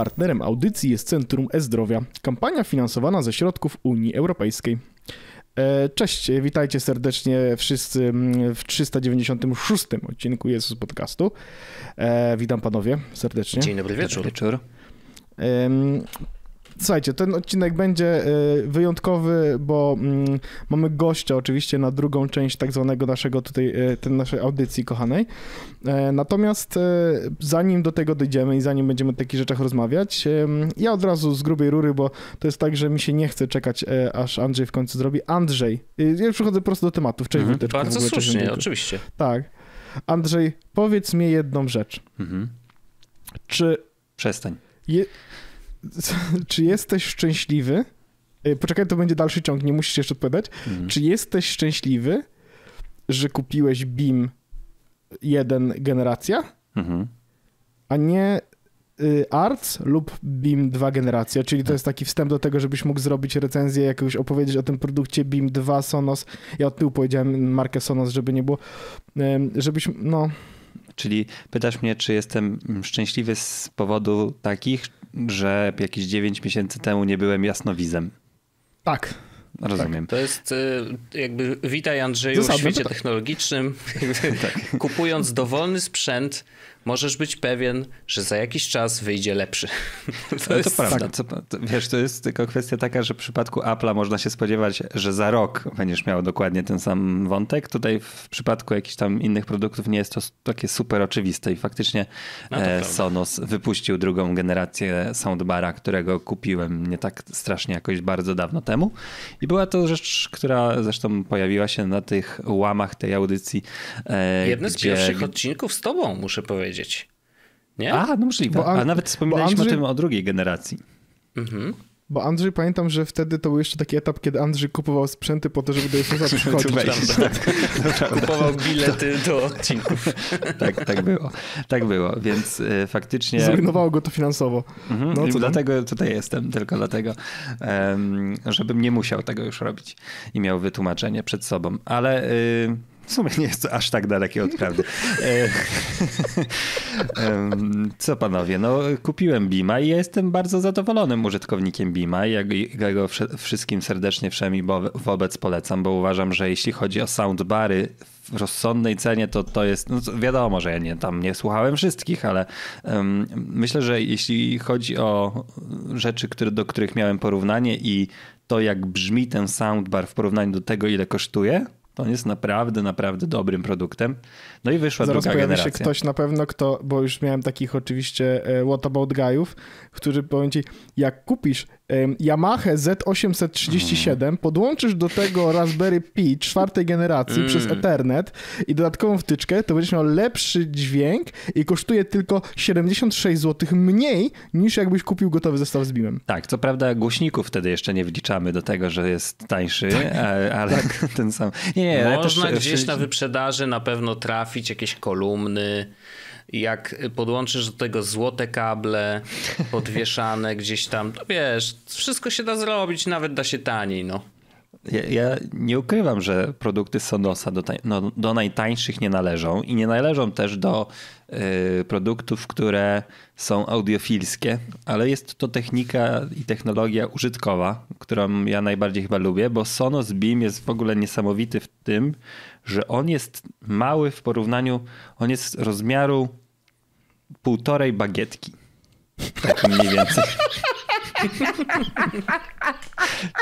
Partnerem audycji jest Centrum E-Zdrowia, kampania finansowana ze środków Unii Europejskiej. E, cześć, witajcie serdecznie wszyscy mm, w 396 odcinku Jezus Podcastu. E, witam panowie serdecznie. Dzień dobry wieczór. Wieczór. Słuchajcie, ten odcinek będzie y, wyjątkowy, bo mm, mamy gościa oczywiście na drugą część tak zwanego naszego tutaj, y, tej naszej audycji kochanej. E, natomiast y, zanim do tego dojdziemy i zanim będziemy o takich rzeczach rozmawiać, ja od razu z grubej rury, bo to jest tak, że mi się nie chce czekać, aż Andrzej w końcu zrobi. Andrzej, ja przychodzę prosto do tematu. Cześć mhm. Wójteczku, Bardzo ogóle, słusznie, cześć, oczywiście. Tak. Andrzej, powiedz mi jedną rzecz. Mhm. Czy... Przestań. Je czy jesteś szczęśliwy? Y, poczekaj, to będzie dalszy ciąg, nie musisz jeszcze odpowiadać. Mhm. Czy jesteś szczęśliwy, że kupiłeś BIM 1 generacja, mhm. a nie y, Arts lub BIM 2 generacja, czyli to tak. jest taki wstęp do tego, żebyś mógł zrobić recenzję, jakąś opowiedzieć o tym produkcie BIM 2 Sonos. Ja od tyłu powiedziałem markę Sonos, żeby nie było, żebyś, no... Czyli pytasz mnie, czy jestem szczęśliwy z powodu takich, że jakieś 9 miesięcy temu nie byłem jasnowizem. Tak. Rozumiem. Tak. To jest y, jakby witaj Andrzeju Zasadne w świecie tak. technologicznym. tak. Kupując dowolny sprzęt, możesz być pewien, że za jakiś czas wyjdzie lepszy. To, jest... to prawda. Co, to, wiesz, to jest tylko kwestia taka, że w przypadku Apple'a można się spodziewać, że za rok będziesz miał dokładnie ten sam wątek. Tutaj w przypadku jakichś tam innych produktów nie jest to takie super oczywiste i faktycznie no e, Sonos wypuścił drugą generację soundbara, którego kupiłem nie tak strasznie jakoś bardzo dawno temu i była to rzecz, która zresztą pojawiła się na tych łamach tej audycji. E, Jedne z pierwszych odcinków z tobą, muszę powiedzieć powiedzieć. Nie? A, no możliwe. Bo, A nawet wspominaliśmy Andrzej... o tym o drugiej generacji. Mhm. Bo Andrzej, pamiętam, że wtedy to był jeszcze taki etap, kiedy Andrzej kupował sprzęty po to, żeby do Jezusa przychodzić. Tak. Kupował bilety do odcinków. tak, tak było. Tak było, więc y, faktycznie... Zrujnowało go to finansowo. Mhm. No, dlatego tutaj jestem, tylko dlatego, um, żebym nie musiał tego już robić i miał wytłumaczenie przed sobą. Ale... Y, w sumie nie jest to aż tak dalekie od prawdy. E, co panowie, no kupiłem Bima i jestem bardzo zadowolonym użytkownikiem Bima. Ja go wszystkim serdecznie wszemi wobec polecam, bo uważam, że jeśli chodzi o soundbary w rozsądnej cenie, to to jest, no wiadomo, że ja nie, tam nie słuchałem wszystkich, ale um, myślę, że jeśli chodzi o rzeczy, które, do których miałem porównanie i to, jak brzmi ten soundbar w porównaniu do tego, ile kosztuje, on jest naprawdę, naprawdę dobrym produktem. No i wyszła Zaraz druga pojawi generacja. się ktoś na pewno, kto, bo już miałem takich oczywiście e, what about guyów, którzy powiem ci, jak kupisz Yamaha Z837, mhm. podłączysz do tego Raspberry Pi czwartej generacji mm. przez Ethernet i dodatkową wtyczkę, to będziesz miał lepszy dźwięk i kosztuje tylko 76 zł mniej niż jakbyś kupił gotowy zestaw z BIM-em. Tak, co prawda głośników wtedy jeszcze nie wliczamy do tego, że jest tańszy, tak. ale tak. ten sam. Nie, nie, Można też, gdzieś na wyprzedaży na pewno trafić jakieś kolumny jak podłączysz do tego złote kable podwieszane gdzieś tam, to wiesz, wszystko się da zrobić, nawet da się taniej, no. Ja, ja, nie ukrywam, że produkty Sonosa do, no, do najtańszych nie należą i nie należą też do y, produktów, które są audiofilskie, ale jest to technika i technologia użytkowa, którą ja najbardziej chyba lubię, bo Sonos Beam jest w ogóle niesamowity w tym, że on jest mały w porównaniu, on jest rozmiaru półtorej bagietki. Tak mniej więcej.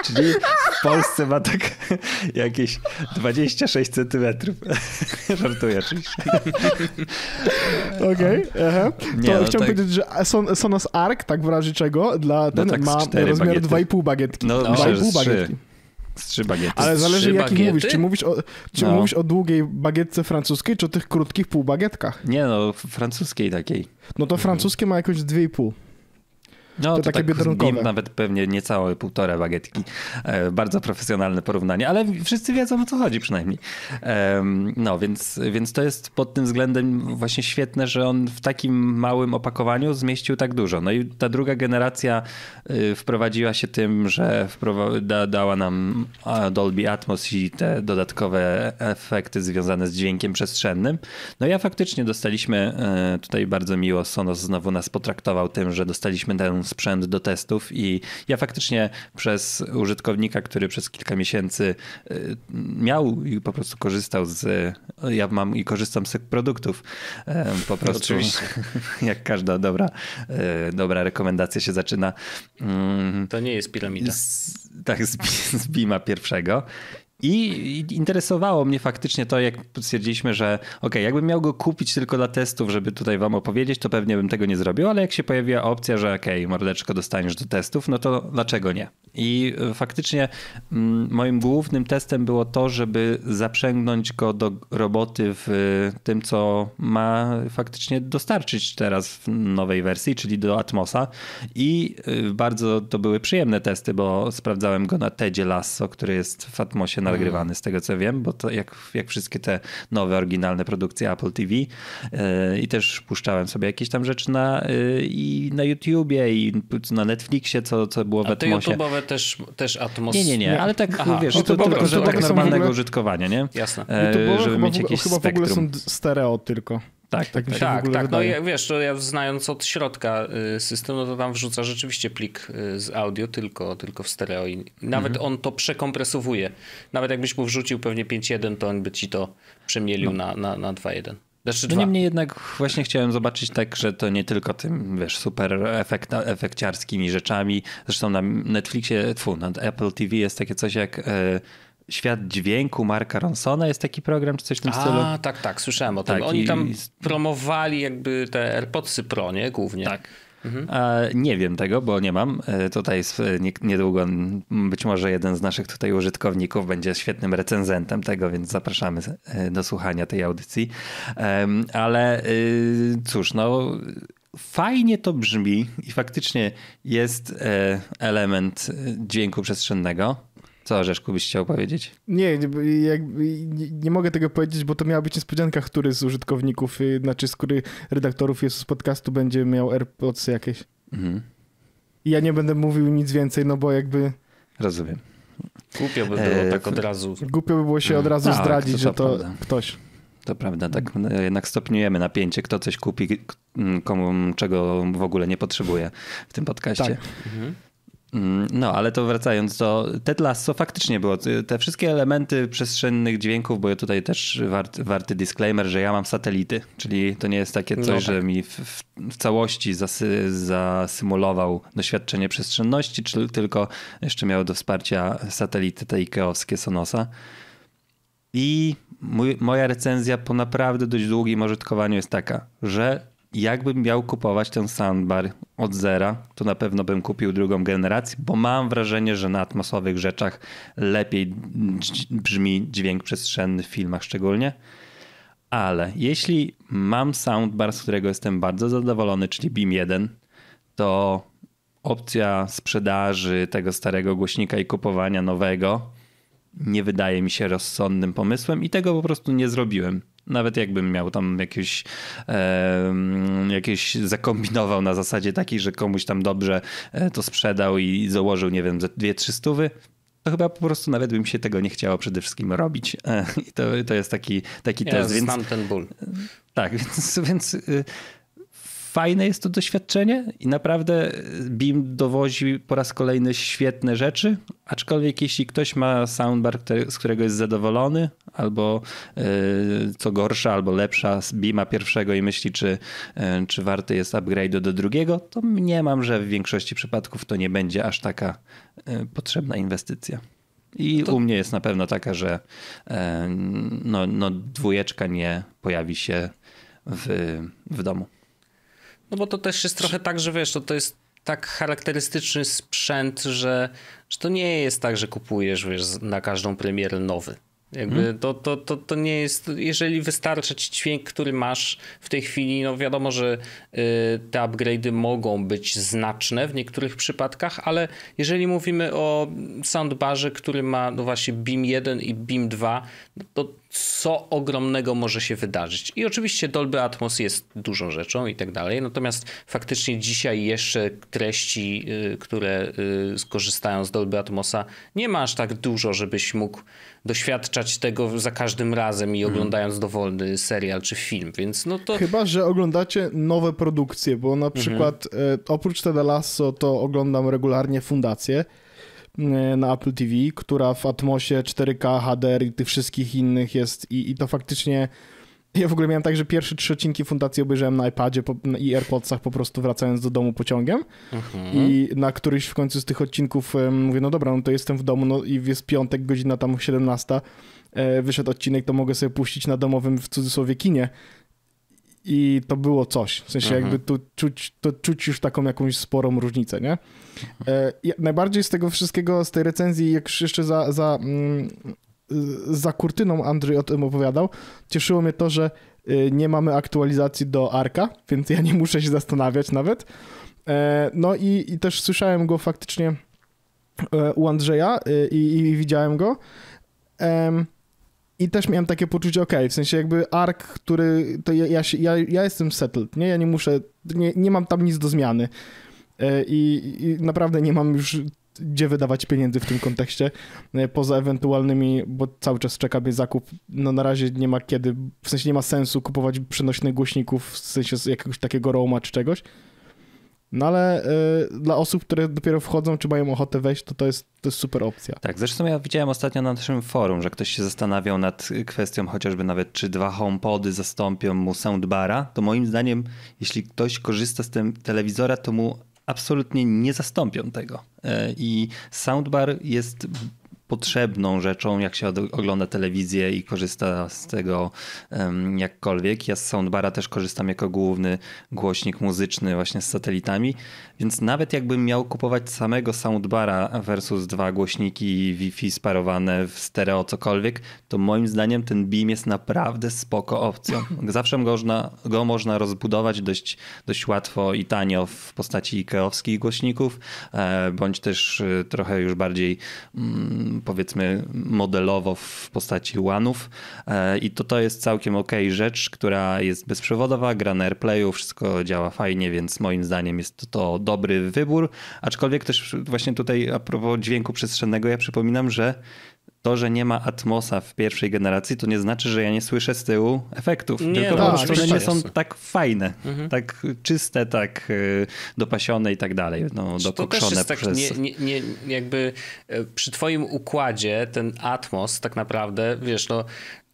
Czyli w Polsce ma tak jakieś 26 centymetrów. Żartuję oczywiście. Okej, okay, to no, chciałem tak... powiedzieć, że Son Sonos Arc, tak w razie czego, dla no ten no tak ma rozmiar 2,5 bagietki. No, no 2,5 bagietki. Trzy bagiety. Ale zależy jaki bagiety? mówisz. Czy mówisz o, czy no. mówisz o długiej bagietce francuskiej, czy o tych krótkich półbagietkach? Nie no, francuskiej takiej. No to francuskie ma jakoś 2,5. No, to, to takie tak biedronkowe. nawet pewnie niecałe półtora bagietki. E, bardzo profesjonalne porównanie, ale wszyscy wiedzą o co chodzi przynajmniej. E, no, więc, więc to jest pod tym względem właśnie świetne, że on w takim małym opakowaniu zmieścił tak dużo. No i ta druga generacja y, wprowadziła się tym, że da, dała nam Dolby Atmos i te dodatkowe efekty związane z dźwiękiem przestrzennym. No ja faktycznie dostaliśmy e, tutaj bardzo miło, Sonos znowu nas potraktował tym, że dostaliśmy ten sprzęt do testów i ja faktycznie przez użytkownika, który przez kilka miesięcy y, miał i po prostu korzystał z, ja mam i korzystam z tych produktów po prostu, Oczywiście. jak każda dobra, y, dobra rekomendacja się zaczyna. Mm, to nie jest piramida. Z, tak, z, z Bima pierwszego i interesowało mnie faktycznie to, jak stwierdziliśmy, że ok, jakbym miał go kupić tylko dla testów, żeby tutaj wam opowiedzieć, to pewnie bym tego nie zrobił, ale jak się pojawiła opcja, że ok, mordeczko dostaniesz do testów, no to dlaczego nie? I e, faktycznie mm, moim głównym testem było to, żeby zaprzęgnąć go do roboty w tym, co ma faktycznie dostarczyć teraz w nowej wersji, czyli do Atmosa. I e, bardzo to były przyjemne testy, bo sprawdzałem go na Tedzie Lasso, który jest w Atmosie nagrywany z tego co wiem, bo to jak, jak wszystkie te nowe, oryginalne produkcje Apple TV yy, i też puszczałem sobie jakieś tam rzeczy na, yy, i na YouTubie i na Netflixie, co, co było w Atmosie. A te YouTube'owe też, też Atmos... Nie, nie, nie, ale tak Aha. wiesz, to, tylko, że tak normalnego ogóle... użytkowania, nie? Jasne. Yy, żeby mieć jakieś chyba spektrum. w ogóle są stereo tylko. Tak, tak, tak. tak, tak. No ja, wiesz, to ja znając od środka y, system, no to tam wrzuca rzeczywiście plik y, z audio tylko, tylko w stereo i nawet mhm. on to przekompresowuje. Nawet jakbyś mu wrzucił pewnie 5.1, to on by ci to przemielił no. na, na, na 2.1. Znaczy no niemniej jednak właśnie chciałem zobaczyć tak, że to nie tylko tym, wiesz, super efekt, efekciarskimi rzeczami. Zresztą na Netflixie, tfu, na Apple TV jest takie coś jak... E, Świat Dźwięku Marka Ronsona jest taki program, czy coś w tym A, stylu? A, tak, tak, słyszałem o tym. Tak, Oni tam promowali jakby te AirPodsy Pro, nie? Głównie. Tak. Mhm. Nie wiem tego, bo nie mam. E, tutaj niedługo być może jeden z naszych tutaj użytkowników będzie świetnym recenzentem tego, więc zapraszamy e, do słuchania tej audycji. Ale y, cóż, no fajnie to brzmi i faktycznie jest e, element dźwięku przestrzennego. Co Orzeszku byś chciał powiedzieć? Nie, nie, nie, mogę tego powiedzieć, bo to miała być niespodzianka, który z użytkowników, y, znaczy z który redaktorów jest z podcastu będzie miał AirPods jakieś. Mhm. I ja nie będę mówił nic więcej, no bo jakby... Rozumiem. Głupio by było e, tak od razu. Głupio by było się od razu tak, zdradzić, to że to prawda. ktoś. To prawda, tak no, jednak stopniujemy napięcie, kto coś kupi, komu czego w ogóle nie potrzebuje w tym podcaście. Tak. Mhm. Mm, no, ale to wracając do Ted Lasso, faktycznie było te wszystkie elementy przestrzennych dźwięków, bo tutaj też warty, warty disclaimer, że ja mam satelity, czyli to nie jest takie coś, no tak. że mi w, w, w całości zasy, zasymulował doświadczenie przestrzenności, czy tylko jeszcze miał do wsparcia satelity te Ikeowskie Sonosa. I mój, moja recenzja po naprawdę dość długim użytkowaniu jest taka, że jakbym miał kupować ten soundbar od zera, to na pewno bym kupił drugą generację, bo mam wrażenie, że na atmosowych rzeczach lepiej brzmi dźwięk przestrzenny w filmach szczególnie. Ale jeśli mam soundbar, z którego jestem bardzo zadowolony, czyli Beam 1, to opcja sprzedaży tego starego głośnika i kupowania nowego nie wydaje mi się rozsądnym pomysłem i tego po prostu nie zrobiłem. Nawet jakbym miał tam jakieś, e, jakieś zakombinował na zasadzie takiej, że komuś tam dobrze e, to sprzedał i założył, nie wiem, dwie, trzy stówy, to chyba po prostu nawet bym się tego nie chciało przede wszystkim robić. E, I to, to jest taki, taki ja test. Znam więc, ten ból. Tak, więc, więc y, fajne jest to doświadczenie i naprawdę BIM dowozi po raz kolejny świetne rzeczy, aczkolwiek jeśli ktoś ma soundbar, z którego jest zadowolony, albo e, co gorsza, albo lepsza z BIMa pierwszego i myśli, czy, e, czy warty jest upgrade do drugiego, to mniemam, że w większości przypadków to nie będzie aż taka e, potrzebna inwestycja. I to... u mnie jest na pewno taka, że no, no dwójeczka nie pojawi się w, w domu. No bo to też jest trochę tak, że wiesz, to, to jest tak charakterystyczny sprzęt, że, że to nie jest tak, że kupujesz wiesz, na każdą premierę nowy. Jakby hmm. to, to, to, to nie jest, jeżeli wystarcza ci dźwięk, który masz w tej chwili, no wiadomo, że y, te upgrade'y mogą być znaczne w niektórych przypadkach, ale jeżeli mówimy o soundbarze, który ma no właśnie BIM 1 i BIM 2, no to co ogromnego może się wydarzyć. I oczywiście Dolby Atmos jest dużą rzeczą i tak dalej, natomiast faktycznie dzisiaj jeszcze treści, y, które y, skorzystają z Dolby Atmosa nie ma aż tak dużo, żebyś mógł doświadczać tego za każdym razem i mhm. oglądając hmm. dowolny serial czy film, więc no to... Chyba, że oglądacie nowe produkcje, bo na mhm. przykład hmm. oprócz Ted Lasso to oglądam regularnie Fundację, na Apple TV, która w Atmosie 4K, HDR i tych wszystkich innych jest i, i to faktycznie... Ja w ogóle miałem tak, że pierwsze trzy odcinki Fundacji obejrzałem na iPadzie po, i AirPodsach po prostu wracając do domu pociągiem mhm. i na któryś w końcu z tych odcinków mówię, no dobra, no to jestem w domu no i jest piątek, godzina tam 17, e, wyszedł odcinek, to mogę sobie puścić na domowym w cudzysłowie kinie i to było coś. W sensie mhm. jakby tu czuć, to czuć już taką jakąś sporą różnicę, nie? E, najbardziej z tego wszystkiego, z tej recenzji, jak już jeszcze za, za, mm, za kurtyną Andrzej o tym opowiadał, cieszyło mnie to, że y, nie mamy aktualizacji do Arka, więc ja nie muszę się zastanawiać nawet. E, no i, i też słyszałem go faktycznie e, u Andrzeja i, i widziałem go. I też miałem takie poczucie, ok, w sensie jakby ark, który, to ja, ja, ja, ja jestem settled, nie? Ja nie muszę, nie, nie mam tam nic do zmiany. E, I, I, naprawdę nie mam już gdzie wydawać pieniędzy w tym kontekście, e, poza ewentualnymi, bo cały czas czeka mnie zakup, no na razie nie ma kiedy, w sensie nie ma sensu kupować przenośnych głośników, w sensie jakiegoś takiego Roma czy czegoś, no ale y, dla osób, które dopiero wchodzą, czy mają ochotę wejść, to to jest, to jest super opcja. Tak, zresztą ja widziałem ostatnio na naszym forum, że ktoś się zastanawiał nad kwestią chociażby nawet, czy dwa HomePody zastąpią mu soundbara. To moim zdaniem, jeśli ktoś korzysta z tym telewizora, to mu absolutnie nie zastąpią tego. E, I soundbar jest potrzebną rzeczą, jak się ogląda telewizję i korzysta z tego um, jakkolwiek. Ja z Soundbara też korzystam jako główny głośnik muzyczny właśnie z satelitami, więc nawet jakbym miał kupować samego Soundbara versus dwa głośniki Wi-Fi sparowane w stereo cokolwiek, to moim zdaniem ten Beam jest naprawdę spoko opcją. Zawsze go można, go można rozbudować dość, dość łatwo i tanio w postaci ikeowskich głośników, e, bądź też e, trochę już bardziej mm, powiedzmy modelowo w postaci łanów e, i to to jest całkiem ok rzecz, która jest bezprzewodowa, gra na AirPlayu, wszystko działa fajnie, więc moim zdaniem jest to dobry wybór, aczkolwiek też właśnie tutaj a propos dźwięku przestrzennego ja przypominam, że to, że nie ma Atmosa w pierwszej generacji, to nie znaczy, że ja nie słyszę z tyłu efektów. Nie, tylko no, po prostu one nie są tak fajne, mhm. tak czyste, tak y, dopasione i tak dalej. No, to też jest tak, przez... nie, nie, nie, jakby e, przy twoim układzie ten Atmos tak naprawdę, wiesz, no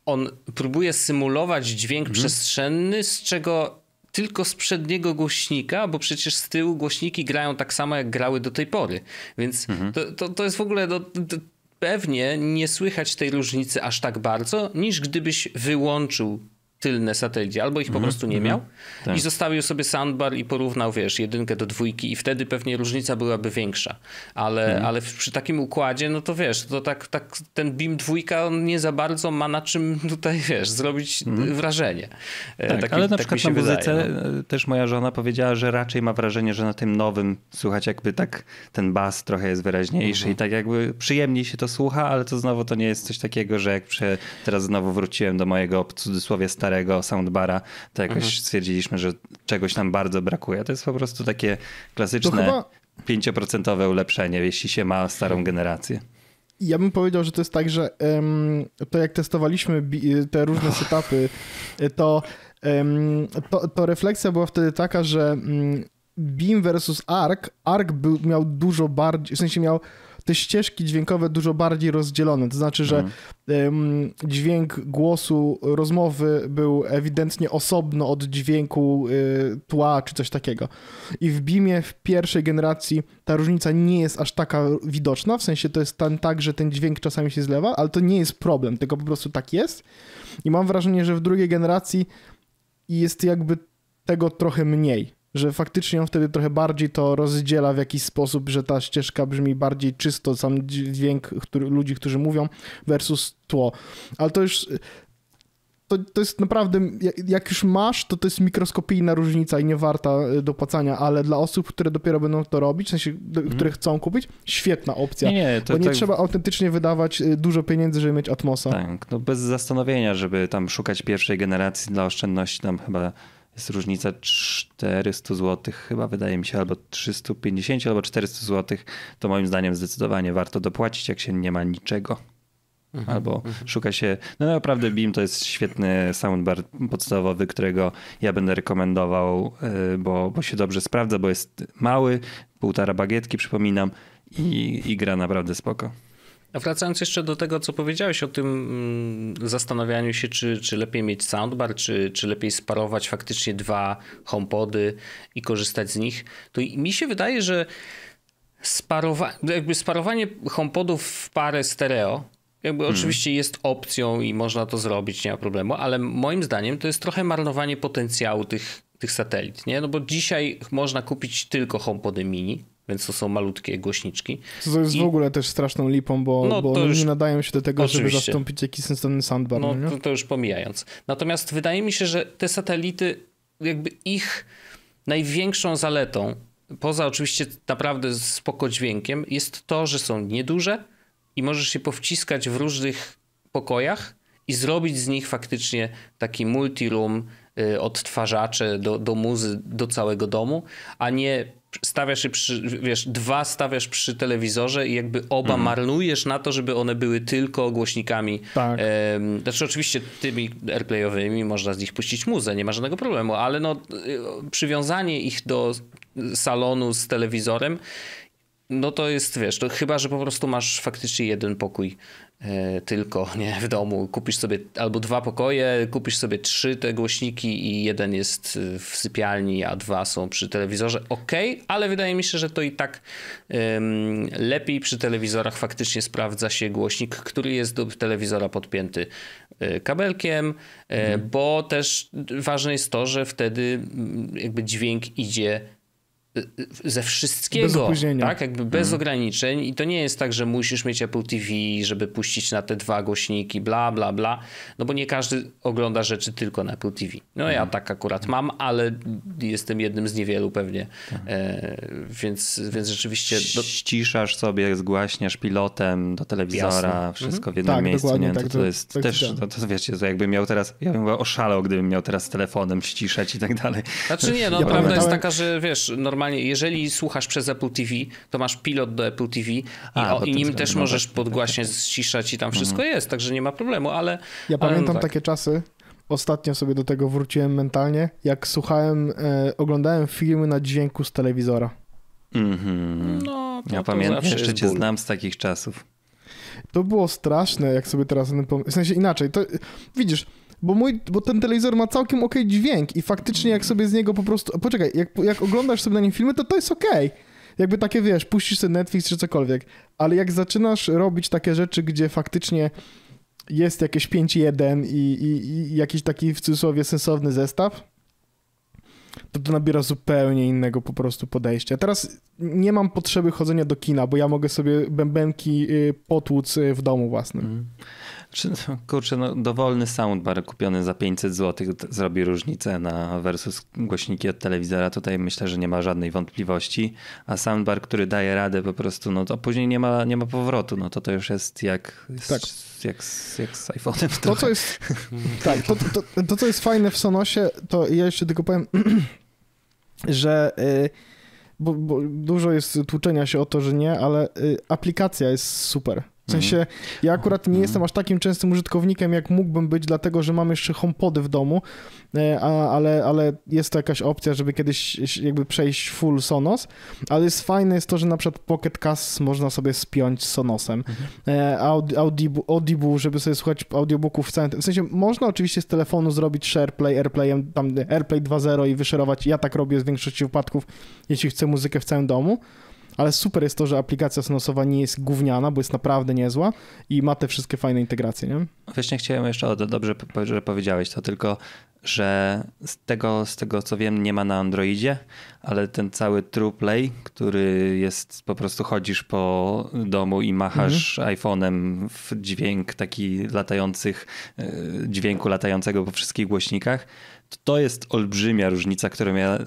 on próbuje symulować dźwięk mhm. przestrzenny, z czego tylko z przedniego głośnika, bo przecież z tyłu głośniki grają tak samo, jak grały do tej pory. Więc mhm. to, to, to, jest w ogóle. No, pewnie nie słychać tej różnicy aż tak bardzo, niż gdybyś wyłączył tylne satelity, albo ich po mm prostu nie mm -hmm. miał tak. i zostawił sobie soundbar i porównał, wiesz, jedynkę do dwójki i wtedy pewnie różnica byłaby większa. Ale, mm. ale przy takim układzie, no to wiesz, to tak, tak ten BIM dwójka nie za bardzo ma na czym tutaj, wiesz, zrobić mm. wrażenie. E, tak, Taki, ale na tak przykład na muzyce wydaje, no. też moja żona powiedziała, że raczej ma wrażenie, że na tym nowym słychać jakby tak ten bas trochę jest wyraźniejszy -hmm. i tak jakby przyjemniej się to słucha, ale to znowu to nie jest coś takiego, że jak prze, teraz znowu wróciłem do mojego w cudzysłowie starego starego soundbara, to jakoś mhm. stwierdziliśmy, że czegoś nam bardzo brakuje. To jest po prostu takie klasyczne pięcioprocentowe ulepszenie, jeśli się ma starą generację. Ja bym powiedział, że to jest tak, że um, to jak testowaliśmy te różne setupy, to, um, to, to, refleksja była wtedy taka, że um, Beam versus Arc, Arc był, miał dużo bardziej, w sensie miał te ścieżki dźwiękowe dużo bardziej rozdzielone. To znaczy, że mhm. dźwięk głosu rozmowy był ewidentnie osobno od dźwięku y, tła czy coś takiego. I w BIMie w pierwszej generacji ta różnica nie jest aż taka widoczna, w sensie to jest ten, tak, że ten dźwięk czasami się zlewa, ale to nie jest problem, tylko po prostu tak jest. I mam wrażenie, że w drugiej generacji jest jakby tego trochę mniej. Że faktycznie on wtedy trochę bardziej to rozdziela w jakiś sposób, że ta ścieżka brzmi bardziej czysto, sam dźwięk który, ludzi, którzy mówią versus tło. Ale to już to, to jest naprawdę, jak już masz, to to jest mikroskopijna różnica i nie warta e, dopłacania, ale dla osób, które dopiero będą to robić, w sensie, mm. które chcą kupić, świetna opcja. Nie, nie, to, bo nie tak... trzeba autentycznie wydawać e, dużo pieniędzy, żeby mieć Atmosa. Tak, no bez zastanowienia, żeby tam szukać pierwszej generacji dla oszczędności, tam chyba jest różnica 400 zł, chyba wydaje mi się, albo 350, albo 400 zł, to moim zdaniem zdecydowanie warto dopłacić, jak się nie ma niczego. Mhm, albo mhm. szuka się. No naprawdę Beam to jest świetny soundbar podstawowy, którego ja będę rekomendował, y, bo, bo się dobrze sprawdza, bo jest mały, półtora bagietki, przypominam, i, i gra naprawdę spoko. A wracając jeszcze do tego, co powiedziałeś o tym mm, zastanawianiu się, czy, czy lepiej mieć soundbar, czy, czy lepiej sparować faktycznie dwa homepody i korzystać z nich, to mi się wydaje, że sparowa jakby sparowanie homepodów w parę stereo jakby hmm. oczywiście jest opcją i można to zrobić, nie ma problemu, ale moim zdaniem to jest trochę marnowanie potencjału tych, tych satelit, nie? No bo dzisiaj można kupić tylko HomePody mini, więc to są malutkie głośniczki. To jest I... w ogóle też straszną lipą, bo, no, bo już... nie nadają się do tego, Oczywiście. żeby zastąpić jakiś sensowny soundbar. No, no to, to, już pomijając. Natomiast wydaje mi się, że te satelity, jakby ich największą zaletą, poza oczywiście naprawdę spoko dźwiękiem, jest to, że są nieduże, i możesz się powciskać w różnych pokojach i zrobić z nich faktycznie taki multi-room, y, odtwarzacze do, do muzy, do całego domu, a nie stawiasz je przy, wiesz, dwa stawiasz przy telewizorze i jakby oba mhm. marnujesz na to, żeby one były tylko głośnikami. Tak. E, znaczy oczywiście tymi airplayowymi można z nich puścić muzę, nie ma żadnego problemu, ale no y, przywiązanie ich do salonu z telewizorem no to jest, wiesz, to chyba, że po prostu masz faktycznie jeden pokój tylko, nie, w domu. Kupisz sobie albo dwa pokoje, kupisz sobie trzy te głośniki i jeden jest e, w sypialni, a dwa są przy telewizorze. Ok, ale wydaje mi się, że to i tak lepiej przy telewizorach faktycznie sprawdza się głośnik, który jest do telewizora podpięty e, kabelkiem, mhm. bo też ważne jest to, że wtedy jakby dźwięk idzie ze wszystkiego, bez opóźnienia. tak? Jakby bez mhm. ograniczeń i to nie jest tak, że musisz mieć Apple TV, żeby puścić na te dwa głośniki, bla, bla, bla, no bo nie każdy ogląda rzeczy tylko na Apple TV. No ja mhm. tak akurat mam, ale jestem jednym z niewielu pewnie, tak. e, więc, więc rzeczywiście... Do... Ściszasz sobie, zgłaśniasz pilotem do telewizora, Jasne. wszystko w jednym tak, miejscu, nie? Tak, to, to jest tak też, to, to wiecie, to jakbym miał teraz, ja bym oszalał, gdybym miał teraz telefonem ściszać i tak dalej. Znaczy nie, no ja prawda jest taka, że wiesz, normalnie normalnie, jeżeli słuchasz przez Apple TV, to masz pilot do Apple TV i, A, o, i nim też możesz podgłaśniać, ściszać i tam wszystko mhm. jest, także nie ma problemu, ale... Ja ale pamiętam no tak. takie czasy, ostatnio sobie do tego wróciłem mentalnie, jak słuchałem, e, oglądałem filmy na dźwięku z telewizora. Mhm. No, to, ja to pamiętam, jeszcze cię ból. znam z takich czasów. To było straszne, jak sobie teraz... W sensie inaczej, to widzisz bo, mój, bo ten telewizor ma całkiem ok dźwięk i faktycznie jak sobie z niego po prostu... Poczekaj, jak, jak oglądasz sobie na nim filmy, to to jest ok. Jakby takie, wiesz, puścisz sobie Netflix czy cokolwiek, ale jak zaczynasz robić takie rzeczy, gdzie faktycznie jest jakieś 5.1 i, i, i jakiś taki w cudzysłowie sensowny zestaw, to to nabiera zupełnie innego po prostu podejścia. Teraz nie mam potrzeby chodzenia do kina, bo ja mogę sobie bębenki y, potłuc y, w domu własnym. Mm. Kurczę, no, dowolny soundbar kupiony za 500 zł zrobi różnicę na versus głośniki od telewizora. Tutaj myślę, że nie ma żadnej wątpliwości. A soundbar, który daje radę po prostu, no to później nie ma, nie ma powrotu. No to to już jest jak, tak. jak, jak z iPhone'em. To, co jest, tak, to, to, to, co jest fajne w Sonosie, to ja jeszcze tylko powiem, że... Yy, bo, bo, dużo jest tłuczenia się o to, że nie, ale y, aplikacja jest super. W sensie, ja akurat nie mhm. jestem aż takim częstym użytkownikiem, jak mógłbym być, dlatego że mam jeszcze HomePody w domu, e, ale, ale jest to jakaś opcja, żeby kiedyś jakby przejść full Sonos, ale jest fajne jest to, że na przykład Pocket Cast można sobie spiąć z Sonosem. Mhm. E, Audible, Audible, żeby sobie słuchać audiobooków w całym... W sensie, można oczywiście z telefonu zrobić SharePlay, AirPlayem, tam AirPlay 2.0 i wyszerować. Ja tak robię w większości wypadków, jeśli chcę muzykę w całym domu ale super jest to, że aplikacja Sonosowa nie jest gówniana, bo jest naprawdę niezła i ma te wszystkie fajne integracje, nie? Właśnie chciałem jeszcze, o, dobrze że powiedziałeś to, tylko że z tego, z tego co wiem nie ma na Androidzie, ale ten cały TruePlay, który jest po prostu chodzisz po domu i machasz mhm. iPhone'em w dźwięk taki latających, e, dźwięku latającego po wszystkich głośnikach, to jest olbrzymia różnica, którą ja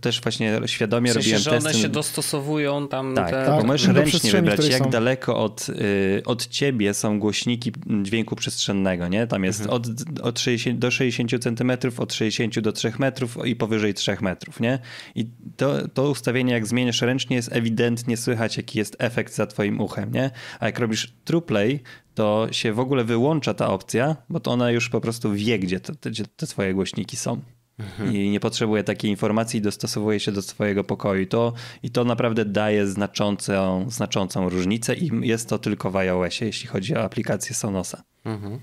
też właśnie świadomie w sensie, robiłem że testy. one się dostosowują tam. Tak, te... tak bo możesz ręcznie wybrać, jak są. daleko od, y, od ciebie są głośniki dźwięku przestrzennego, nie? Tam jest mhm. od, od 60 do 60 centymetrów, od 60 do 3 metrów i powyżej 3 metrów, nie? I to, to ustawienie, jak zmieniasz ręcznie, jest ewidentnie słychać, jaki jest efekt za twoim uchem, nie? A jak robisz TruePlay, to się w ogóle wyłącza ta opcja, bo to ona już po prostu wie, gdzie te, gdzie te twoje głośniki są. Mhm. I nie potrzebuje takiej informacji i dostosowuje się do swojego pokoju. To, I to naprawdę daje znaczącą, znaczącą różnicę i jest to tylko w iOSie, jeśli chodzi o aplikację Sonosa. Mhm.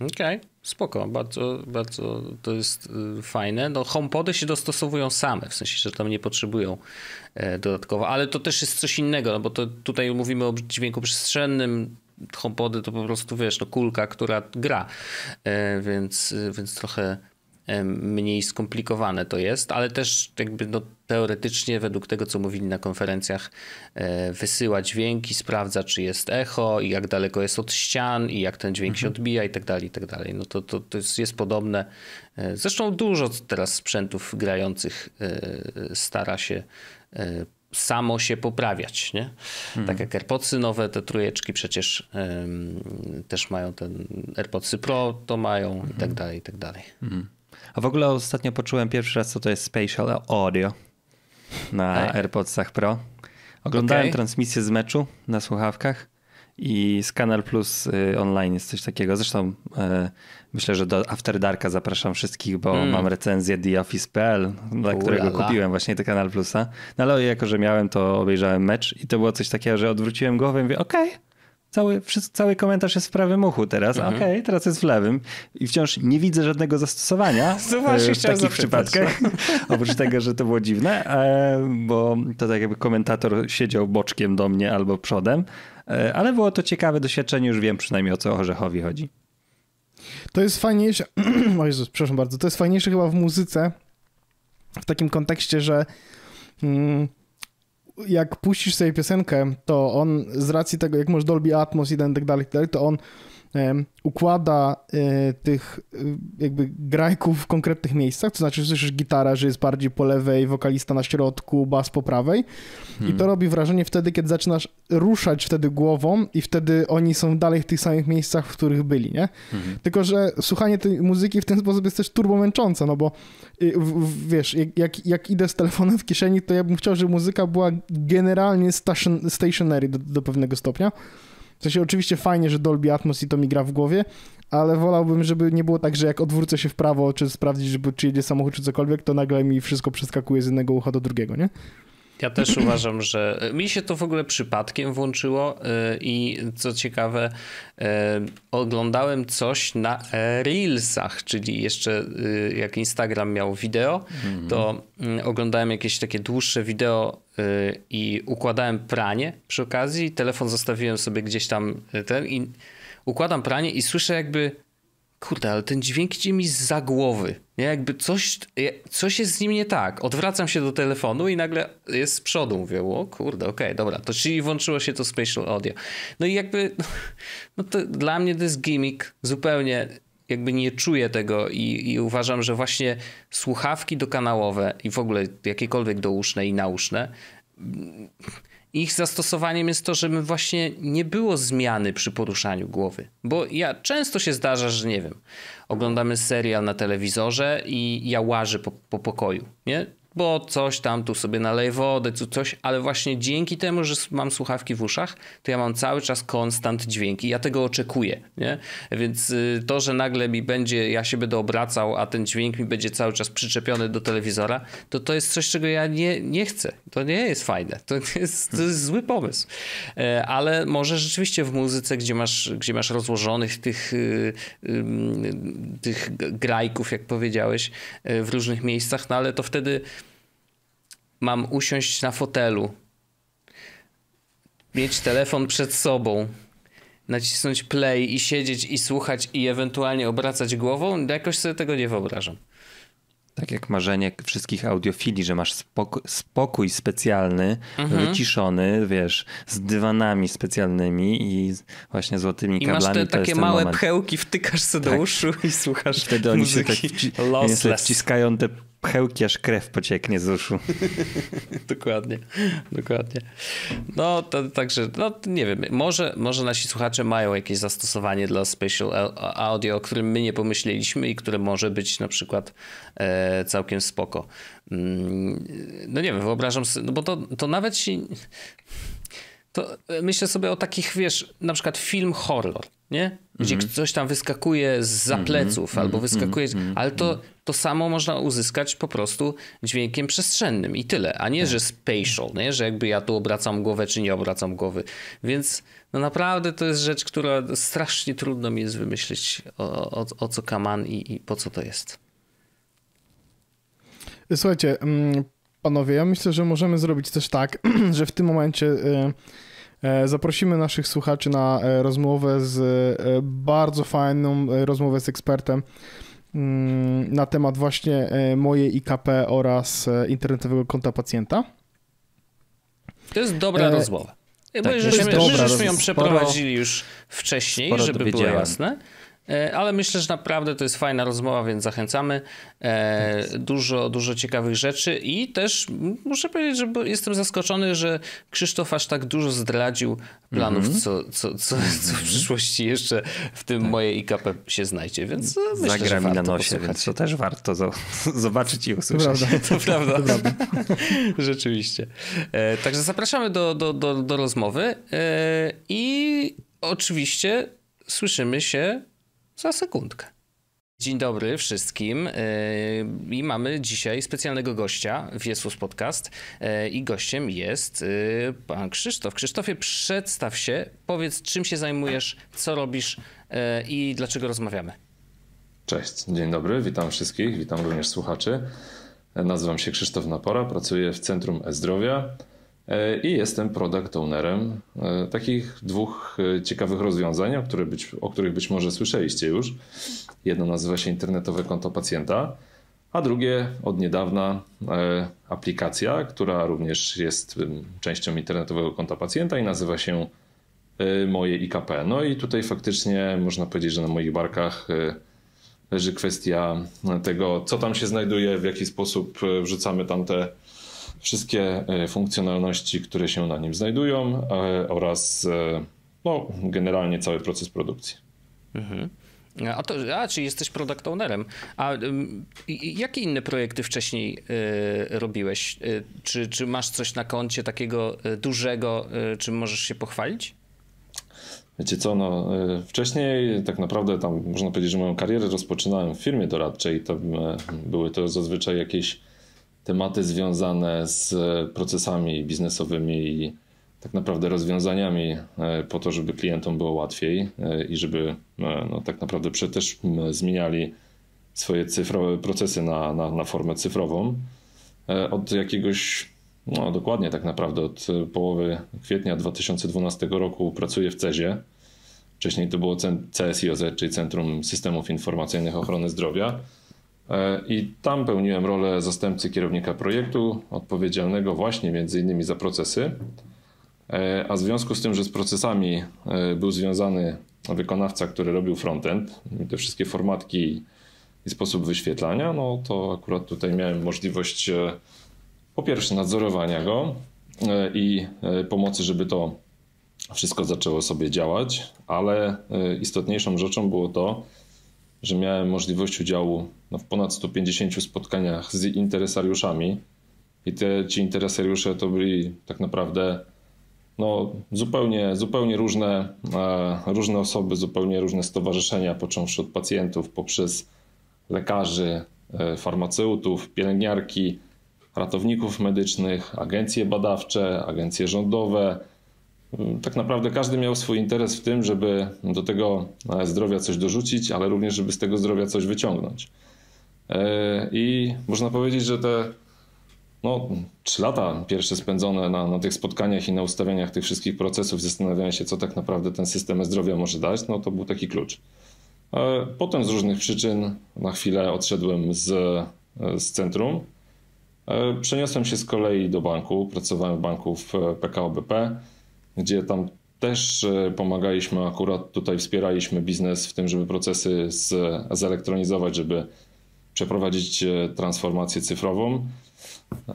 Okej, okay. spoko, bardzo, bardzo to jest y, fajne. No, HomePody się dostosowują same, w sensie, że tam nie potrzebują e, dodatkowo, ale to też jest coś innego, no bo to tutaj mówimy o dźwięku przestrzennym, HomePody to po prostu, wiesz, no kulka, która gra, e, więc, więc trochę e, mniej skomplikowane to jest, ale też jakby no, teoretycznie według tego, co mówili na konferencjach, e, wysyła dźwięki, sprawdza, czy jest echo i jak daleko jest od ścian i jak ten dźwięk mhm. się odbija i tak dalej, i tak dalej. No to, to, to jest, jest podobne. Zresztą dużo teraz sprzętów grających stara się samo się poprawiać, nie? Hmm. Tak jak AirPodsy nowe, te trójeczki przecież um, też mają ten AirPodsy Pro, to mają hmm. i tak mhm. dalej, i tak dalej. Hmm. A w ogóle ostatnio poczułem pierwszy raz, co to jest Spatial Audio na Ej. AirPodsach Pro. Oglądałem okay. transmisję z meczu na słuchawkach i Scanner Plus y, online jest coś takiego. Zresztą e, myślę, że do After Darka zapraszam wszystkich, bo mm. mam recenzję TheOffice.pl, dla którego kupiłem właśnie te Kanal Plusa. No ale jako, że miałem, to obejrzałem mecz i to było coś takiego, że odwróciłem głowę i mówię, okej, okay, Cały, cały komentarz jest w prawym uchu teraz. Mhm. Okej, okay, teraz jest w lewym. I wciąż nie widzę żadnego zastosowania e, w takich przypadkach. Oprócz tego, że to było dziwne, e, bo to tak jakby komentator siedział boczkiem do mnie albo przodem. E, ale było to ciekawe doświadczenie, już wiem przynajmniej o co Orzechowi chodzi. To jest fajniejsze, o Jezus, przepraszam bardzo, to jest fajniejsze chyba w muzyce, w takim kontekście, że mm, jak puścisz sobie piosenkę, to on z racji tego, jak masz Dolby Atmos i tak dalej, tak to on układa e, tych e, jakby grajków w konkretnych miejscach, to znaczy słyszysz gitara, że jest bardziej po lewej, wokalista na środku, bas po prawej hmm. i to robi wrażenie wtedy, kiedy zaczynasz ruszać wtedy głową i wtedy oni są dalej w tych samych miejscach, w których byli, nie? Hmm. Tylko, że słuchanie tej muzyki w ten sposób jest też turbo męczące, no bo y, wiesz, jak, jak idę z telefonem w kieszeni, to ja bym chciał, żeby muzyka była generalnie station, stationary do, do pewnego stopnia, w sensie oczywiście fajnie, że Dolby Atmos i to mi gra w głowie, ale wolałbym, żeby nie było tak, że jak odwrócę się w prawo, czy sprawdzić, żeby, czy jedzie samochód, czy cokolwiek, to nagle mi wszystko przeskakuje z jednego ucha do drugiego, nie? Ja też uważam, że mi się to w ogóle przypadkiem włączyło y, i co ciekawe, y, oglądałem coś na Reelsach, czyli jeszcze jak Instagram miał wideo, to mm, oglądałem jakieś takie dłuższe wideo i układałem pranie przy okazji. Telefon zostawiłem sobie gdzieś tam ten i układam pranie i słyszę jakby kurde, ale ten dźwięk idzie mi za głowy. Nie? Jakby coś, coś jest z nim nie tak. Odwracam się do telefonu i nagle jest z przodu. Mówię, o kurde, okej, okay, dobra. To czyli włączyło się to spatial audio. No i jakby, no to dla mnie to jest gimmick. Zupełnie jakby nie czuję tego i, i uważam, że właśnie słuchawki dokanałowe i w ogóle jakiekolwiek douszne i nauszne ich zastosowaniem jest to, żeby właśnie nie było zmiany przy poruszaniu głowy. Bo ja często się zdarza, że nie wiem, oglądamy serial na telewizorze i ja łażę po, po pokoju, nie? Bo coś tam tu sobie naleję wodę, tu coś, ale właśnie dzięki temu, że mam słuchawki w uszach, to ja mam cały czas konstant dźwięki. Ja tego oczekuję, nie? Więc y, to, że nagle mi będzie, ja się będę obracał, a ten dźwięk mi będzie cały czas przyczepiony do telewizora, to to jest coś, czego ja nie, nie chcę. To nie jest fajne. To jest, to jest zły pomysł. E, ale może rzeczywiście w muzyce, gdzie masz, gdzie masz rozłożonych tych, y, tych grajków, jak powiedziałeś, e, w różnych miejscach, no ale to wtedy mam usiąść na fotelu, mieć telefon przed sobą, nacisnąć play i siedzieć i słuchać i ewentualnie obracać głową, jakoś sobie tego nie wyobrażam. Tak jak marzenie wszystkich audiofili, że masz spokój, spokój specjalny, mhm. wyciszony, wiesz, z dywanami specjalnymi i właśnie złotymi I kablami. I masz te takie małe moment. pchełki, wtykasz sobie tak. do uszu i słuchasz Wtedy oni muzyki. się tak wci wciskają te pchełki, aż krew pocieknie z uszu. dokładnie, dokładnie. No, to, także, no nie wiem, może, może nasi słuchacze mają jakieś zastosowanie dla spatial audio, o którym my nie pomyśleliśmy i które może być na przykład e, całkiem spoko. Mm, no nie wiem, wyobrażam sobie, no bo to, to nawet się... To myślę sobie o takich, wiesz, na przykład film horror nie? Gdzie mm -hmm. coś tam wyskakuje z za mhm. mm -hmm. albo wyskakuje, mm -hmm. ale to, to samo można uzyskać po prostu dźwiękiem przestrzennym i tyle, a nie, że spatial, nie? że jakby ja tu obracam głowę czy nie obracam głowy. Więc no naprawdę to jest rzecz, która strasznie trudno mi jest wymyślić o, o, o co kaman i, i po co to jest. Słuchajcie, mm, panowie, ja myślę, że możemy zrobić też tak, że w tym momencie y, E, zaprosimy naszych słuchaczy na e, rozmowę z e, bardzo fajną rozmowę z ekspertem na temat właśnie mojej IKP oraz internetowego konta pacjenta. To jest dobra rozmowa. Tak, Bo żeśmy, dobra, żeśmy ją przeprowadzili już wcześniej, żeby było jasne. E, ale myślę, że naprawdę to jest fajna rozmowa, więc zachęcamy. E, dużo, dużo ciekawych rzeczy i też muszę powiedzieć, że jestem zaskoczony, że Krzysztof aż tak dużo zdradził planów, mm -hmm. co, co, co, co w przyszłości jeszcze w tym tak. moje IKP się znajdzie, więc e, myślę, Zagra mi na nosie, posłuchać. więc to też warto zobaczyć i usłyszeć. To prawda. To prawda. Rzeczywiście. Także zapraszamy do, do, do, do rozmowy i oczywiście słyszymy się za sekundkę. Dzień dobry wszystkim e, i mamy dzisiaj specjalnego gościa w Jesus Podcast e, i gościem jest e, pan Krzysztof. Krzysztofie, przedstaw się, powiedz czym się zajmujesz, co robisz i dlaczego rozmawiamy. Cześć, dzień dobry, witam wszystkich, witam również słuchaczy. Nazywam się Krzysztof Napora, pracuję w Centrum E-Zdrowia i jestem product ownerem e, takich dwóch e, ciekawych rozwiązań, o, które być, o których być może słyszeliście już. Jedno nazywa się internetowe konto pacjenta, a drugie od niedawna aplikacja, która również jest częścią internetowego konta pacjenta i nazywa się moje IKP. No i tutaj faktycznie można powiedzieć, że na moich barkach leży kwestia tego, co tam się znajduje, w jaki sposób wrzucamy tam te wszystkie e, funkcjonalności, które się na nim znajdują e, oraz e, no, generalnie cały proces produkcji. Mhm. A, to, a, czyli jesteś product ownerem. A um, jakie inne projekty wcześniej y, robiłeś? Y, czy, czy masz coś na koncie takiego dużego, y, czym możesz się pochwalić? Wiecie co, no, wcześniej tak naprawdę tam można powiedzieć, że moją karierę rozpoczynałem w firmie doradczej. To były to zazwyczaj jakieś tematy związane z procesami biznesowymi i tak naprawdę rozwiązaniami e, po to, żeby klientom było łatwiej e, i żeby e, no, tak naprawdę też zmieniali swoje cyfrowe procesy na, na, na formę cyfrową. Od jakiegoś, no dokładnie tak naprawdę od połowy kwietnia 2012 roku pracuję w CEZie. Wcześniej to było CSIOZ, czyli Centrum Systemów Informacyjnych Ochrony Zdrowia. E, I tam pełniłem rolę zastępcy kierownika projektu, odpowiedzialnego właśnie między innymi za procesy. E, a w związku z tym, że z procesami e, był związany wykonawca, który robił frontend, te wszystkie formatki i sposób wyświetlania, no to akurat tutaj miałem możliwość po pierwsze nadzorowania go i pomocy, żeby to wszystko zaczęło sobie działać, ale istotniejszą rzeczą było to, że miałem możliwość udziału no, w ponad 150 spotkaniach z interesariuszami. I te, ci interesariusze to byli tak naprawdę no, zupełnie, zupełnie różne, e, różne osoby, zupełnie różne stowarzyszenia, począwszy od pacjentów, poprzez lekarzy, e, farmaceutów, pielęgniarki, ratowników medycznych, agencje badawcze, agencje rządowe, tak naprawdę każdy miał swój interes w tym, żeby do tego e, zdrowia coś dorzucić, ale również, żeby z tego zdrowia coś wyciągnąć. E, I można powiedzieć, że te no, trzy lata pierwsze spędzone na, na tych spotkaniach i na ustawianiach tych wszystkich procesów, zastanawiania się, co tak naprawdę ten system zdrowia może dać, no to był taki klucz. E, potem z różnych przyczyn na chwilę odszedłem z z centrum. Przeniosłem się z kolei do banku, pracowałem w banku w PKO BP, gdzie tam też pomagaliśmy, akurat tutaj wspieraliśmy biznes w tym, żeby procesy z, zelektronizować, żeby przeprowadzić transformację cyfrową.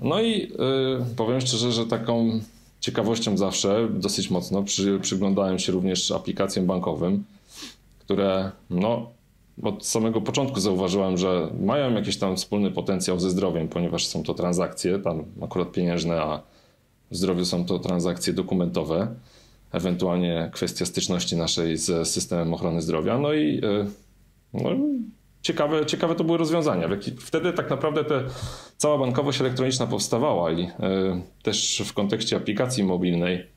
No i powiem szczerze, że taką ciekawością zawsze dosyć mocno przy, przyglądałem się również aplikacjom bankowym, które no, od samego początku zauważyłem, że mają jakiś tam wspólny potencjał ze zdrowiem, ponieważ są to transakcje, tam akurat pieniężne, a w zdrowiu są to transakcje dokumentowe, ewentualnie kwestia styczności naszej z systemem ochrony zdrowia. No i y, no, ciekawe, ciekawe to były rozwiązania. Wtedy tak naprawdę te, cała bankowość elektroniczna powstawała i y, też w kontekście aplikacji mobilnej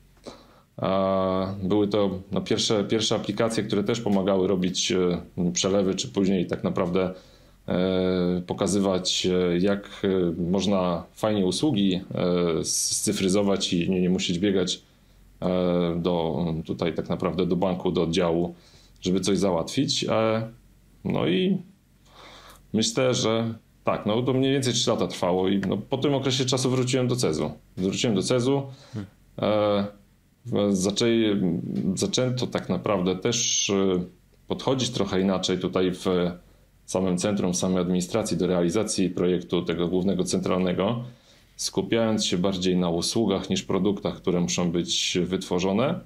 były to no, pierwsze, pierwsze aplikacje, które też pomagały robić y, przelewy, czy później tak naprawdę pokazywać, jak można fajnie usługi scyfryzować i nie, nie musieć biegać do tutaj tak naprawdę do banku, do oddziału, żeby coś załatwić. No i Myślę, że tak, no to mniej więcej 3 lata trwało i no, po tym okresie czasu wróciłem do Cezu. Wróciłem do Cezu. E, zaczę, zaczęto tak naprawdę też e, podchodzić trochę inaczej tutaj w samym centrum, samej administracji do realizacji projektu tego głównego centralnego, skupiając się bardziej na usługach niż produktach, które muszą być wytworzone.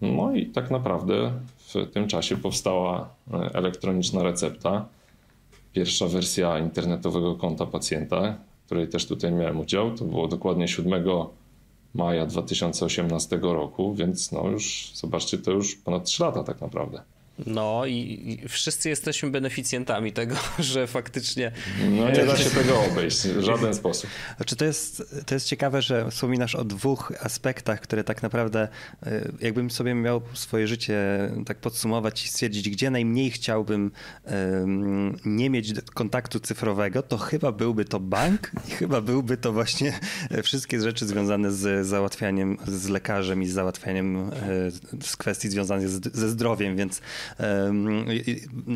No i tak naprawdę w tym czasie powstała e, elektroniczna recepta pierwsza wersja internetowego konta pacjenta, której też tutaj miałem udział. To było dokładnie 7 maja 2018 roku, więc no już zobaczcie, to już ponad 3 lata tak naprawdę. No i, i, wszyscy jesteśmy beneficjentami tego, że faktycznie. No nie da się tego obejść w żaden sposób. Znaczy to jest, to jest ciekawe, że wspominasz o dwóch aspektach, które tak naprawdę, e, jakbym sobie miał swoje życie tak podsumować i stwierdzić, gdzie najmniej chciałbym nie mieć kontaktu cyfrowego, to chyba byłby to bank i chyba byłby to właśnie wszystkie rzeczy związane z załatwianiem z lekarzem i z załatwianiem e, z kwestii związanych ze zdrowiem, więc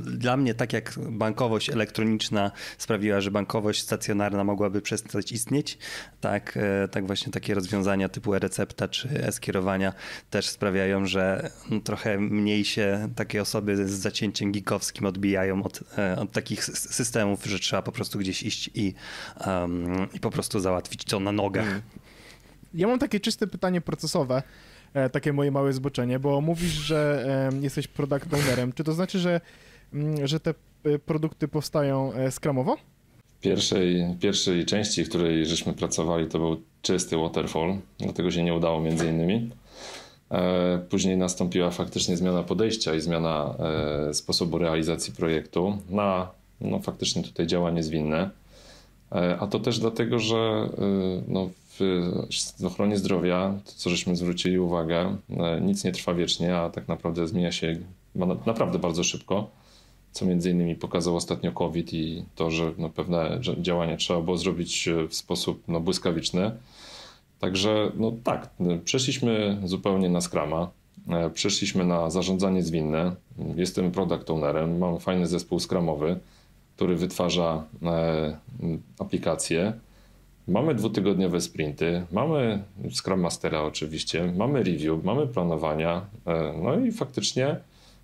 dla mnie, tak jak bankowość elektroniczna sprawiła, że bankowość stacjonarna mogłaby przestać istnieć, tak, e, tak właśnie takie rozwiązania typu e-recepta czy e-skierowania też sprawiają, że trochę mniej się takie osoby z zacięciem gigowskim odbijają od, e, od takich systemów, że trzeba po prostu gdzieś iść i, um, i po prostu załatwić to na nogach. Mm. Ja mam takie czyste pytanie procesowe. E, takie moje małe zboczenie, bo mówisz, że jesteś product ownerem. Czy to znaczy, że, mm, że te e, produkty powstają e, skramowo? Pierwszej, pierwszej części, w której żeśmy pracowali, to był czysty waterfall, dlatego się nie udało między innymi. Później nastąpiła faktycznie zmiana podejścia i zmiana sposobu realizacji projektu na no, faktycznie tutaj działanie zwinne. A to też dlatego, że no, w ochronie zdrowia, to co żeśmy zwrócili uwagę, e, nic nie trwa wiecznie, a tak naprawdę zmienia się naprawdę bardzo szybko, co między innymi pokazał ostatnio COVID i to, że no pewne działania trzeba było zrobić e, w sposób no błyskawiczny. Także no tak, e, przeszliśmy zupełnie na Scrama, przeszliśmy na zarządzanie zwinne. Jestem product ownerem, mam fajny zespół skramowy, który wytwarza aplikacje Mamy dwutygodniowe sprinty, mamy Scrum Mastera oczywiście, mamy review, mamy planowania, e, no i faktycznie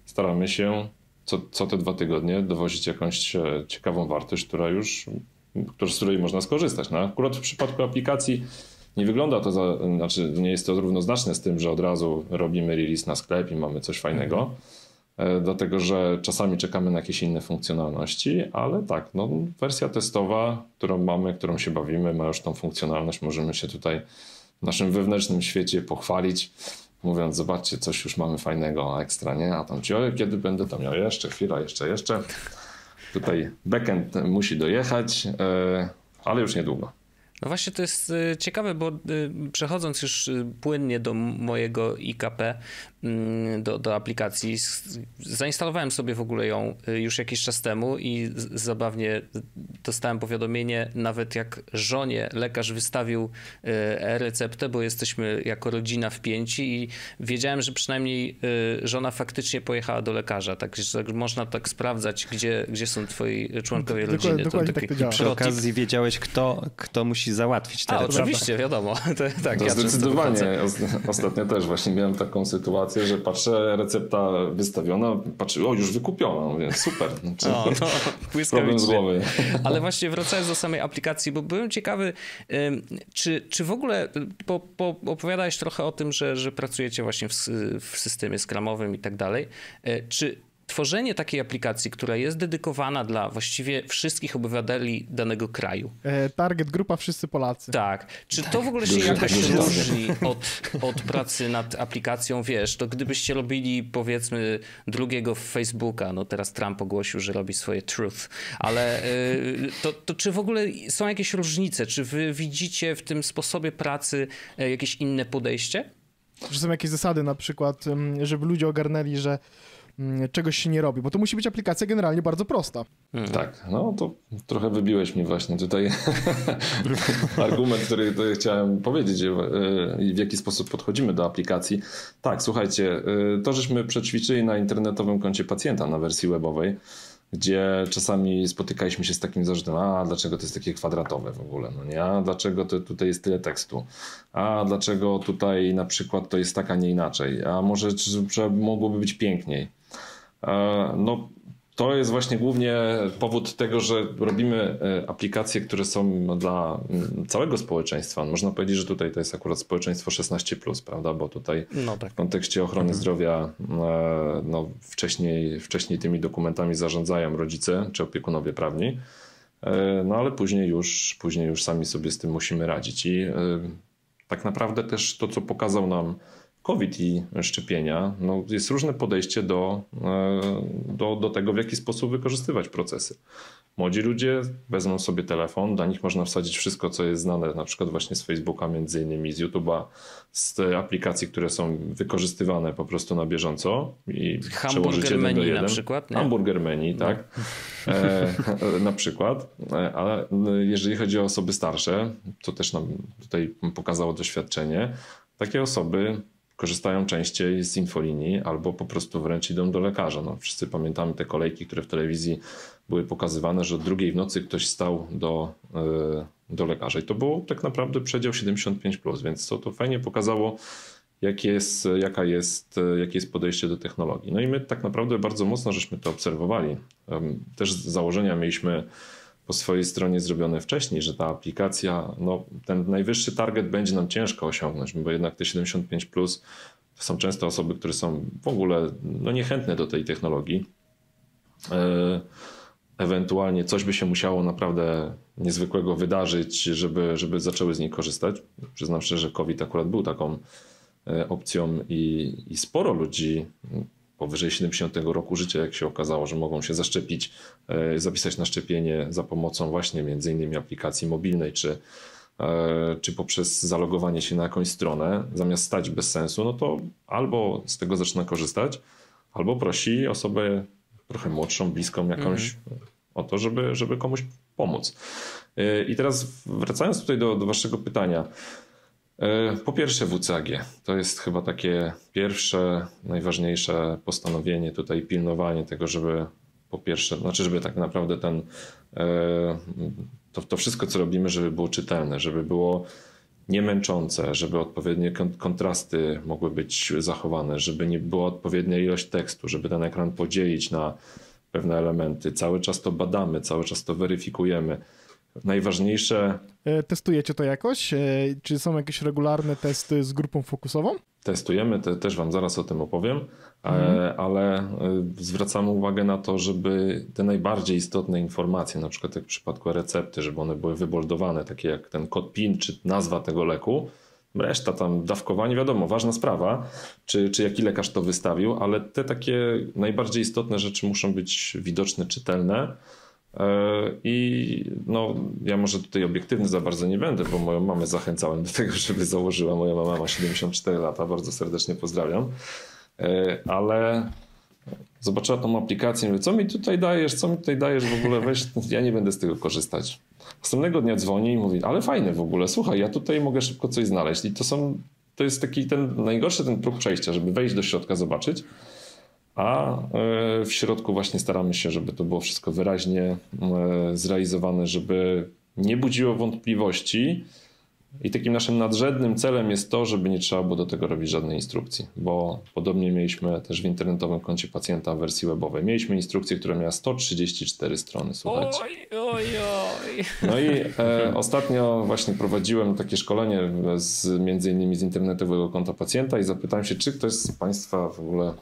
staramy się co, co te dwa tygodnie dowozić jakąś e, ciekawą wartość, która już, z której można skorzystać. No, akurat w przypadku aplikacji nie wygląda to, za, znaczy nie jest to równoznaczne z tym, że od razu robimy release na sklep i mamy coś fajnego. Mhm dlatego że czasami czekamy na jakieś inne funkcjonalności, ale tak, no, wersja testowa, którą mamy, którą się bawimy, ma już tą funkcjonalność, możemy się tutaj w naszym wewnętrznym świecie pochwalić, mówiąc, zobaczcie, coś już mamy fajnego, ekstra, nie? A tam ci, oj, kiedy będę tam miał jeszcze chwila, jeszcze, jeszcze. Tutaj backend musi dojechać, e, ale już niedługo. No właśnie to jest y, ciekawe, bo przechodząc już płynnie do mojego IKP, do, do aplikacji, zainstalowałem sobie w ogóle ją już jakiś czas temu i zabawnie dostałem powiadomienie, nawet jak żonie lekarz wystawił e-receptę, bo jesteśmy jako rodzina wpięci i wiedziałem, że przynajmniej żona faktycznie pojechała do lekarza, także można tak sprawdzać, gdzie, gdzie są twoi członkowie rodziny. Dokładnie to, tak to działa. Przy okazji wiedziałeś, kto, kto musi załatwić te A, oczywiście, wiadomo. To, tak, to ja zdecydowanie. Ostatnio też właśnie miałem taką sytuację, że patrzę, recepta wystawiona, patrzę, o, już wykupiona. Mówię, super. Znaczy, no, problem z głowy. Ale właśnie wracając do samej aplikacji, bo byłem ciekawy, czy, czy w ogóle, bo, bo opowiadałeś trochę o tym, że, że pracujecie właśnie w, w systemie skramowym i tak dalej. E, czy tworzenie takiej aplikacji, która jest dedykowana dla właściwie wszystkich obywateli danego kraju. E, target grupa wszyscy Polacy. Tak. Czy tak. to w ogóle się jakoś różni od, od pracy nad aplikacją, wiesz, to gdybyście robili powiedzmy drugiego Facebooka, no teraz Trump ogłosił, że robi swoje truth, ale y, to, to czy w ogóle są jakieś różnice? Czy wy widzicie w tym sposobie pracy e, jakieś inne podejście? Że są jakieś zasady na przykład, żeby ludzie ogarnęli, że czegoś się nie robi, bo to musi być aplikacja generalnie bardzo prosta. Hmm. Tak, no to trochę wybiłeś mi właśnie tutaj argument, który, który chciałem powiedzieć e, i w jaki sposób podchodzimy do aplikacji. Tak, słuchajcie, e, to żeśmy przećwiczyli na internetowym koncie pacjenta na wersji webowej, gdzie czasami spotykaliśmy się z takim zarzutem, a dlaczego to jest takie kwadratowe w ogóle, no nie, a dlaczego to, tutaj jest tyle tekstu, a dlaczego tutaj na przykład to jest tak, a nie inaczej, a może czy, czy mogłoby być piękniej. E, no, to jest właśnie głównie powód tego, że robimy e, aplikacje, które są dla mm, całego społeczeństwa. Można powiedzieć, że tutaj to jest akurat społeczeństwo 16, prawda? Bo tutaj no tak. w kontekście ochrony mhm. zdrowia e, no, wcześniej, wcześniej tymi dokumentami zarządzają rodzice czy opiekunowie prawni. No ale później już, później już sami sobie z tym musimy radzić. I tak naprawdę też to, co pokazał nam COVID i szczepienia, no jest różne podejście do, e, do, do tego, w jaki sposób wykorzystywać procesy. Młodzi ludzie wezmą sobie telefon, dla nich można wsadzić wszystko, co jest znane, na przykład właśnie z Facebooka, między innymi z YouTube'a, z aplikacji, które są wykorzystywane po prostu na bieżąco i do jeden. na przykład. Nie? Hamburger menu, no. tak. No. E, na przykład, e, ale jeżeli chodzi o osoby starsze, to też nam tutaj pokazało doświadczenie, takie osoby korzystają częściej z infolinii albo po prostu wręcz idą do lekarza. No, wszyscy pamiętamy te kolejki, które w telewizji były pokazywane, że od drugiej w nocy ktoś stał do, e, do lekarza. I to było tak naprawdę przedział 75, więc to, to fajnie pokazało, jak jest, jaka jest, jakie jest podejście do technologii. No i my tak naprawdę bardzo mocno żeśmy to obserwowali. Też z założenia mieliśmy po swojej stronie zrobione wcześniej, że ta aplikacja, no, ten najwyższy target będzie nam ciężko osiągnąć, bo jednak te 75 plus to są często osoby, które są w ogóle no, niechętne do tej technologii. E, ewentualnie coś by się musiało naprawdę niezwykłego wydarzyć, żeby, żeby zaczęły z niej korzystać. Przyznam szczerze, że COVID akurat był taką e, opcją i, i sporo ludzi powyżej 70 roku życia, jak się okazało, że mogą się zaszczepić, e, zapisać na szczepienie za pomocą właśnie między innymi aplikacji mobilnej, czy, e, czy poprzez zalogowanie się na jakąś stronę, zamiast stać bez sensu, no to albo z tego zaczyna korzystać, albo prosi osobę trochę młodszą, bliską jakąś mhm. o to, żeby, żeby komuś pomóc. E, I teraz wracając tutaj do, do waszego pytania, po pierwsze WCAG. To jest chyba takie pierwsze, najważniejsze postanowienie tutaj, pilnowanie tego, żeby po pierwsze, znaczy żeby tak naprawdę ten, e, to, to wszystko co robimy, żeby było czytelne, żeby było niemęczące, żeby odpowiednie kontrasty mogły być zachowane, żeby nie była odpowiednia ilość tekstu, żeby ten ekran podzielić na pewne elementy. Cały czas to badamy, cały czas to weryfikujemy najważniejsze. E, testujecie to jakoś? E, czy są jakieś regularne testy z grupą fokusową? Testujemy, te, też Wam zaraz o tym opowiem, e, mhm. ale zwracamy uwagę na to, żeby te najbardziej istotne informacje, na przykład jak w przypadku recepty, żeby one były wyboldowane, takie jak ten kod PIN czy nazwa tego leku. Reszta tam dawkowanie, wiadomo, ważna sprawa, czy, czy jaki lekarz to wystawił, ale te takie najbardziej istotne rzeczy muszą być widoczne, czytelne I no, ja może tutaj obiektywny za bardzo nie będę, bo moją mamę zachęcałem do tego, żeby założyła. Moja mama ma 74 lata, bardzo serdecznie pozdrawiam. Ale zobaczyła tą aplikację i mówi, co mi tutaj dajesz, co mi tutaj dajesz w ogóle, weź, ja nie będę z tego korzystać. Następnego dnia dzwoni i mówi, ale fajne w ogóle, słuchaj, ja tutaj mogę szybko coś znaleźć. I to są, to jest taki ten najgorszy ten próg przejścia, żeby wejść do środka, zobaczyć, a e, w środku właśnie staramy się, żeby to było wszystko wyraźnie e, zrealizowane, żeby nie budziło wątpliwości, i takim naszym nadrzędnym celem jest to, żeby nie trzeba było do tego robić żadnej instrukcji, bo podobnie mieliśmy też w internetowym koncie pacjenta w wersji webowej. Mieliśmy instrukcję, która miała 134 strony, słuchajcie. Oj, oj, oj. No i e, ostatnio właśnie prowadziłem takie szkolenie z, między innymi z internetowego konta pacjenta i zapytałem się, czy ktoś z Państwa w ogóle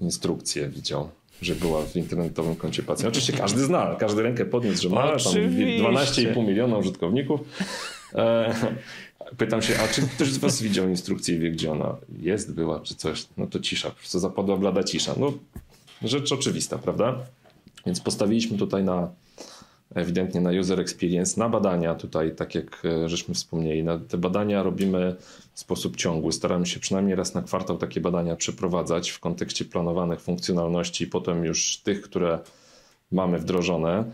instrukcję widział że była w internetowym koncie pacjenta. Oczywiście każdy zna, każdy rękę podniósł, że ma tam 12,5 miliona użytkowników. E, pytam się, a czy ktoś z was widział instrukcję i wie, gdzie ona jest, była, czy coś? No to cisza, po prostu zapadła blada cisza. No, rzecz oczywista, prawda? Więc postawiliśmy tutaj na ewidentnie na user experience, na badania tutaj, tak jak e, żeśmy wspomnieli. Na te badania robimy w sposób ciągły. Staramy się przynajmniej raz na kwartał takie badania przeprowadzać w kontekście planowanych funkcjonalności i potem już tych, które mamy wdrożone,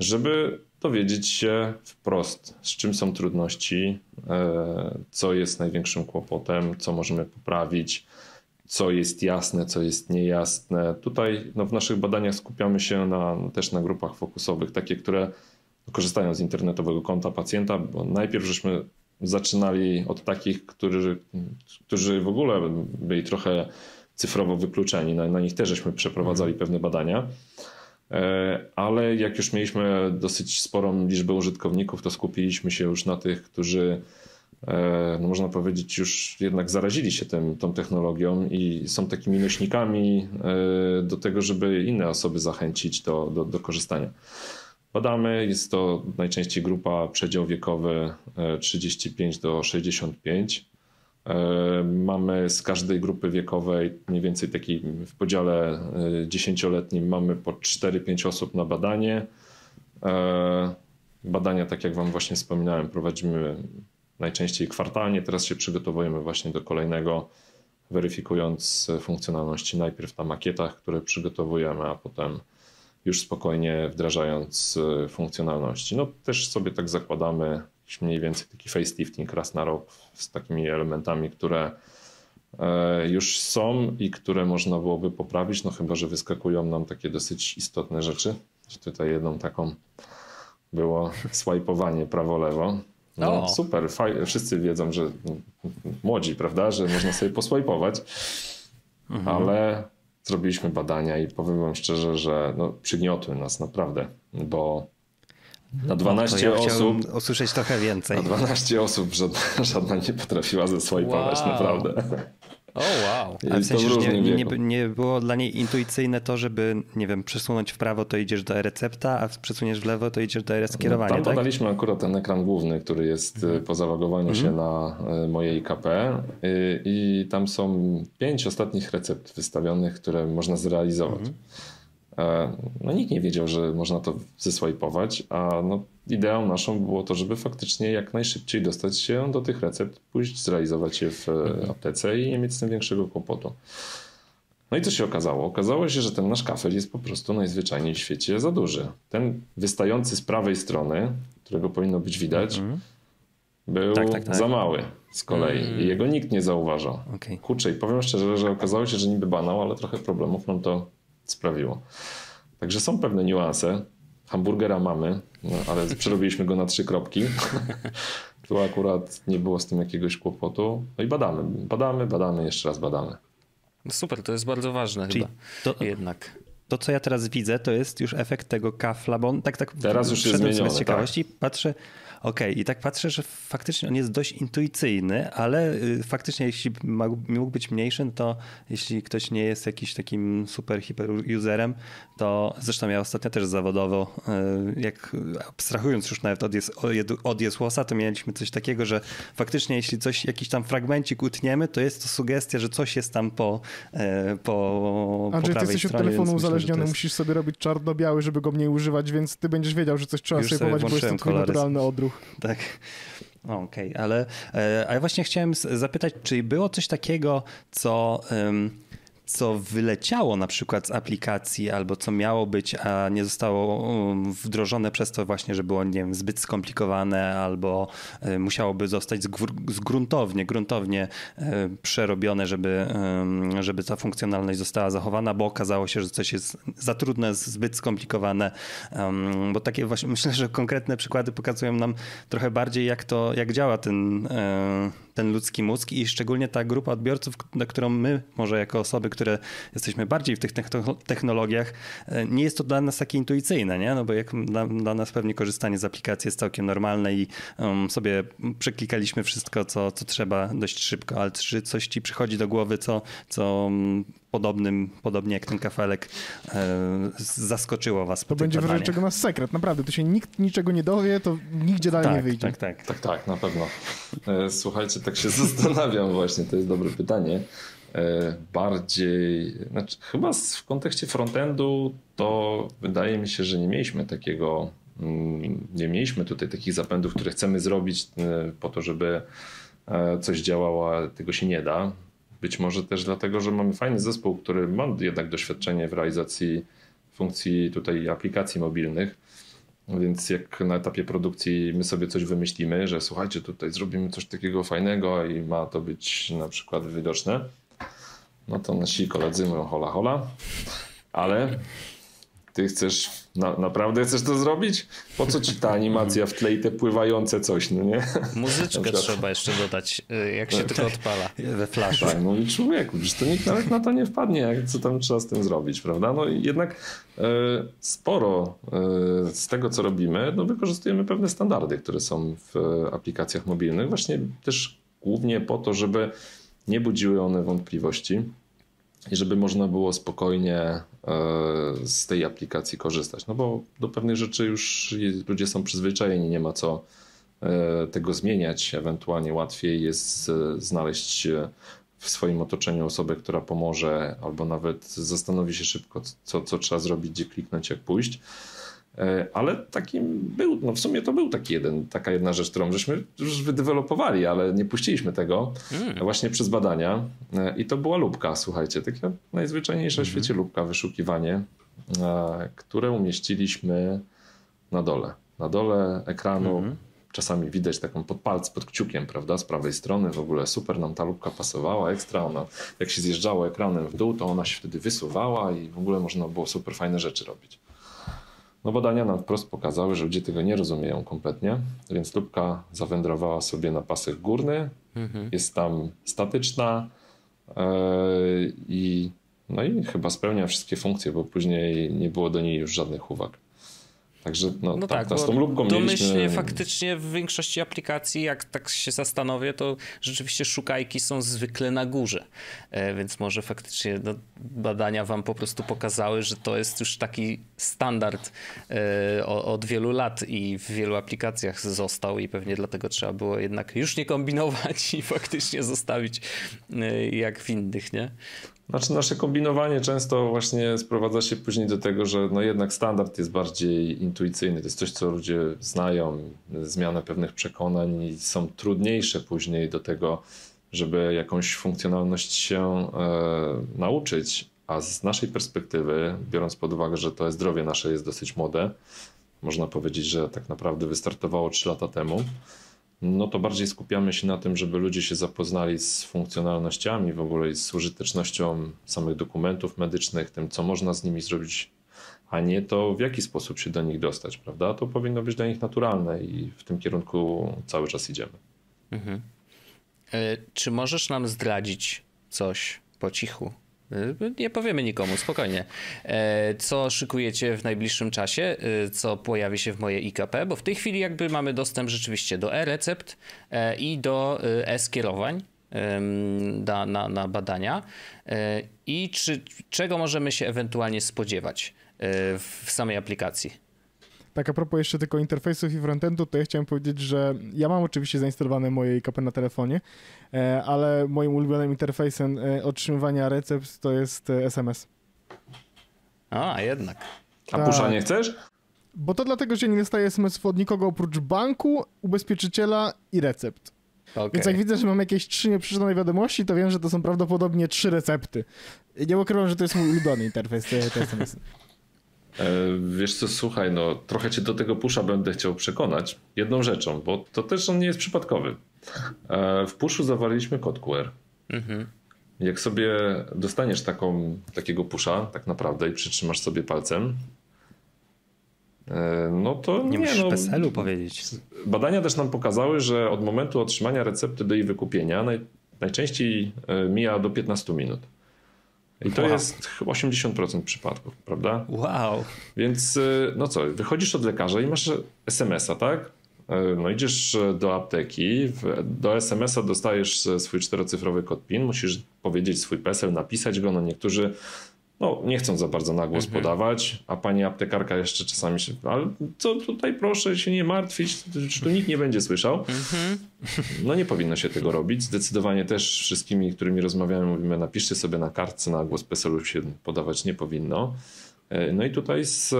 żeby dowiedzieć się wprost, z czym są trudności, e, co jest największym kłopotem, co możemy poprawić, co jest jasne, co jest niejasne. Tutaj no, w naszych badaniach skupiamy się na, też na grupach fokusowych, takie, które korzystają z internetowego konta pacjenta, bo najpierw żeśmy zaczynali od takich, którzy, którzy w ogóle byli trochę cyfrowo wykluczeni. Na, na nich też żeśmy przeprowadzali pewne badania. E, ale jak już mieliśmy dosyć sporą liczbę użytkowników, to skupiliśmy się już na tych, którzy no można powiedzieć, już jednak zarazili się tym, tą technologią i są takimi nośnikami e, do tego, żeby inne osoby zachęcić do, do, do korzystania. Badamy, jest to najczęściej grupa przedział wiekowy 35 do 65. E, mamy z każdej grupy wiekowej, mniej więcej takiej w podziale e, dziesięcioletnim, mamy po 4-5 osób na badanie. E, badania, tak jak Wam właśnie wspominałem, prowadzimy najczęściej kwartalnie. Teraz się przygotowujemy właśnie do kolejnego, weryfikując funkcjonalności najpierw na makietach, które przygotowujemy, a potem już spokojnie wdrażając funkcjonalności. No też sobie tak zakładamy mniej więcej taki facelifting raz na rok z takimi elementami, które e, już są i które można byłoby poprawić, no chyba, że wyskakują nam takie dosyć istotne rzeczy. Tutaj jedną taką było swajpowanie prawo-lewo. No o. super, wszyscy wiedzą, że młodzi, prawda, że można sobie poswajpować, mhm. ale zrobiliśmy badania i powiem wam szczerze, że no, przygniotły nas naprawdę, bo na 12 no, ja osób. usłyszeć trochę więcej. Na 12 osób żadna, żadna nie potrafiła zeswajpować, wow. naprawdę. O oh, wow. Ale w sensie, że nie, nie, nie, było dla niej intuicyjne to, żeby, nie wiem, przesunąć w prawo, to idziesz do recepta, a przesuniesz w lewo, to idziesz do e-skierowania, Tam tak? podaliśmy akurat ten ekran główny, który jest mhm. po zalogowaniu mhm. się na e, mojej KP y, i tam są pięć ostatnich recept wystawionych, które można zrealizować. Mhm. E, no nikt nie wiedział, że można to zeswajpować, a no, ideą naszą było to, żeby faktycznie jak najszybciej dostać się do tych recept, pójść, zrealizować je w mhm. aptece i nie mieć z tym większego kłopotu. No i co się okazało? Okazało się, że ten nasz kafel jest po prostu najzwyczajniej w świecie za duży. Ten wystający z prawej strony, którego powinno być widać, mhm. był tak, tak, tak. za mały z kolei mm. i jego nikt nie zauważał. Okay. Kurczę, i powiem szczerze, że okazało się, że niby banał, ale trochę problemów nam to sprawiło. Także są pewne niuanse. Hamburgera mamy, no, ale przerobiliśmy go na trzy kropki. tu akurat nie było z tym jakiegoś kłopotu. No i badamy, badamy, badamy, jeszcze raz badamy. No super, to jest bardzo ważne Czyli chyba. To, jednak. To, co ja teraz widzę, to jest już efekt tego kafla, bo on tak, tak teraz już jest zmienione, z ciekawości, tak. patrzę, Okej, okay. i tak patrzę, że faktycznie on jest dość intuicyjny, ale y, faktycznie jeśli mógł być mniejszy, no to jeśli ktoś nie jest jakiś takim super hiper userem, to zresztą ja ostatnio też zawodowo, y, jak abstrahując już nawet od, jest, od Jesłosa, to mieliśmy coś takiego, że faktycznie jeśli coś, jakiś tam fragmencik utniemy, to jest to sugestia, że coś jest tam po, e, po, Andrzej, po ty jesteś od telefonu uzależniony, jest... musisz sobie robić czarno-biały, żeby go mniej używać, więc ty będziesz wiedział, że coś trzeba już sejpować, bo jest to twój naturalny odruch. Tak. Okej, okay, ale e, a ja właśnie chciałem zapytać, czy było coś takiego, co co wyleciało na przykład z aplikacji albo co miało być, a nie zostało um, wdrożone przez to właśnie, że było nie wiem, zbyt skomplikowane albo e, musiałoby zostać gruntownie e, przerobione, żeby, żeby ta funkcjonalność została zachowana, bo okazało się, że coś jest za trudne, zbyt skomplikowane, bo takie właśnie, myślę, że konkretne przykłady pokazują nam trochę bardziej jak to, jak działa ten e, ten ludzki mózg i szczególnie ta grupa odbiorców, na którą my może jako osoby, które jesteśmy bardziej w tych technologiach, e, nie jest to dla nas takie intuicyjne, nie? No bo jak dla, dla nas pewnie korzystanie z aplikacji jest całkiem normalne i um, sobie przeklikaliśmy wszystko, co, co trzeba dość szybko, ale czy coś ci przychodzi do głowy, co, co um, podobnym, podobnie jak ten kafelek, e, zaskoczyło was. To będzie w czego nas sekret, naprawdę. Tu się nikt niczego nie dowie, to nigdzie dalej tak, nie wyjdzie. Tak, tak. Tak, tak, na pewno. E, słuchajcie, tak się zastanawiam właśnie, to jest dobre pytanie. E, bardziej, znaczy chyba w kontekście frontendu to wydaje mi się, że nie mieliśmy takiego, mm, nie mieliśmy tutaj takich zapędów, które chcemy zrobić po to, żeby coś działało, a tego się nie da. Być może też dlatego, że mamy fajny zespół, który ma jednak doświadczenie w realizacji funkcji tutaj aplikacji mobilnych. Więc jak na etapie produkcji my sobie coś wymyślimy, że słuchajcie, tutaj zrobimy coś takiego fajnego i ma to być na przykład widoczne, no to nasi koledzy mówią hola hola, ale ty chcesz, na, naprawdę chcesz to zrobić? Po co ci ta animacja w tle i te pływające coś, no nie? Muzyczkę trzeba jeszcze dodać, y, jak się tak, tylko odpala. We flashu. Tak, no i człowieku, przecież to nikt nawet na to nie wpadnie, jak, co tam trzeba z tym zrobić, prawda? No i jednak e, sporo e, z tego, co robimy, no wykorzystujemy pewne standardy, które są w aplikacjach mobilnych, właśnie też głównie po to, żeby nie budziły one wątpliwości i żeby można było spokojnie e, z tej aplikacji korzystać. No bo do pewnych rzeczy już ludzie są przyzwyczajeni, nie ma co e, tego zmieniać. Ewentualnie łatwiej jest znaleźć w swoim otoczeniu osobę, która pomoże, albo nawet zastanowi się szybko, co, co trzeba zrobić, gdzie kliknąć, jak pójść. E, ale takim był, no w sumie to był taki jeden, taka jedna rzecz, którą żeśmy już wydewelopowali, ale nie puściliśmy tego mm. właśnie przez badania. E, I to była lubka, słuchajcie, taka najzwyczajniejsza mm. w świecie lubka, wyszukiwanie, e, które umieściliśmy na dole. Na dole ekranu mm. czasami widać taką pod palc, pod kciukiem, prawda, z prawej strony. W ogóle super nam ta lubka pasowała, ekstra. Ona, jak się zjeżdżało ekranem w dół, to ona się wtedy wysuwała i w ogóle można było super fajne rzeczy robić. No badania nam wprost pokazały, że ludzie tego nie rozumieją kompletnie, więc lubka zawędrowała sobie na pasek górny, mhm. jest tam statyczna yy, i no i chyba spełnia wszystkie funkcje, bo później nie było do niej już żadnych uwag. Także no, no tak, tak z tą lubką domyślnie mieliśmy... faktycznie w większości aplikacji, jak tak się zastanowię, to rzeczywiście szukajki są zwykle na górze, e, więc może faktycznie no, badania wam po prostu pokazały, że to jest już taki standard e, od wielu lat i w wielu aplikacjach został i pewnie dlatego trzeba było jednak już nie kombinować i faktycznie zostawić e, jak w innych, nie? Znaczy nasze kombinowanie często właśnie sprowadza się później do tego, że no jednak standard jest bardziej intuicyjny. To jest coś, co ludzie znają, zmiana pewnych przekonań są trudniejsze później do tego, żeby jakąś funkcjonalność się e, nauczyć. A z naszej perspektywy, biorąc pod uwagę, że to zdrowie nasze jest dosyć młode, można powiedzieć, że tak naprawdę wystartowało 3 lata temu, no to bardziej skupiamy się na tym, żeby ludzie się zapoznali z funkcjonalnościami w ogóle i z użytecznością samych dokumentów medycznych, tym co można z nimi zrobić, a nie to w jaki sposób się do nich dostać, prawda? To powinno być dla nich naturalne i w tym kierunku cały czas idziemy. Mhm. E, czy możesz nam zdradzić coś po cichu? Nie powiemy nikomu, spokojnie. E, co szykujecie w najbliższym czasie? E, co pojawi się w mojej IKP? Bo w tej chwili jakby mamy dostęp rzeczywiście do e-recept e, i do e-skierowań na, na, na badania. I czy, czego możemy się ewentualnie spodziewać w samej aplikacji? Tak a propos jeszcze tylko interfejsów i frontendu, to ja chciałem powiedzieć, że ja mam oczywiście zainstalowane moje IKP na telefonie, e, ale moim ulubionym interfejsem e, otrzymywania recept to jest SMS. E, a, jednak. A pusza nie chcesz? Bo to dlatego, że nie dostaję SMS od nikogo oprócz banku, ubezpieczyciela i recept. Okay. Więc jak widzę, że mam jakieś trzy nieprzeczytane wiadomości, to wiem, że to są prawdopodobnie trzy recepty. Nie ukrywam, że to jest mój ulubiony interfejs te SMS. E, wiesz co, słuchaj, no trochę cię do tego pusza będę chciał przekonać jedną rzeczą, bo to też on nie jest przypadkowy. E, w puszu zawarliśmy kod QR. Mhm. Jak sobie dostaniesz taką, takiego pusza tak naprawdę i przytrzymasz sobie palcem, e, no to nie, nie musisz no, PESEL-u powiedzieć. Badania też nam pokazały, że od momentu otrzymania recepty do jej wykupienia naj, najczęściej mija do 15 minut. I to wow. jest 80% przypadków, prawda? Wow. Więc y, no co, wychodzisz od lekarza i masz SMS-a, tak? Y, no idziesz do apteki, do SMS-a dostajesz swój czterocyfrowy kod PIN, musisz powiedzieć swój PESEL, napisać go, no niektórzy no, nie chcą za bardzo na głos mhm. podawać, a pani aptekarka jeszcze czasami się, ale co tutaj proszę się nie martwić, czy tu nikt nie będzie słyszał. Mhm. No nie powinno się tego robić. Zdecydowanie też wszystkimi, którymi rozmawiamy, mówimy, napiszcie sobie na kartce, na głos PESEL-u się podawać nie powinno. E, no i tutaj z, e,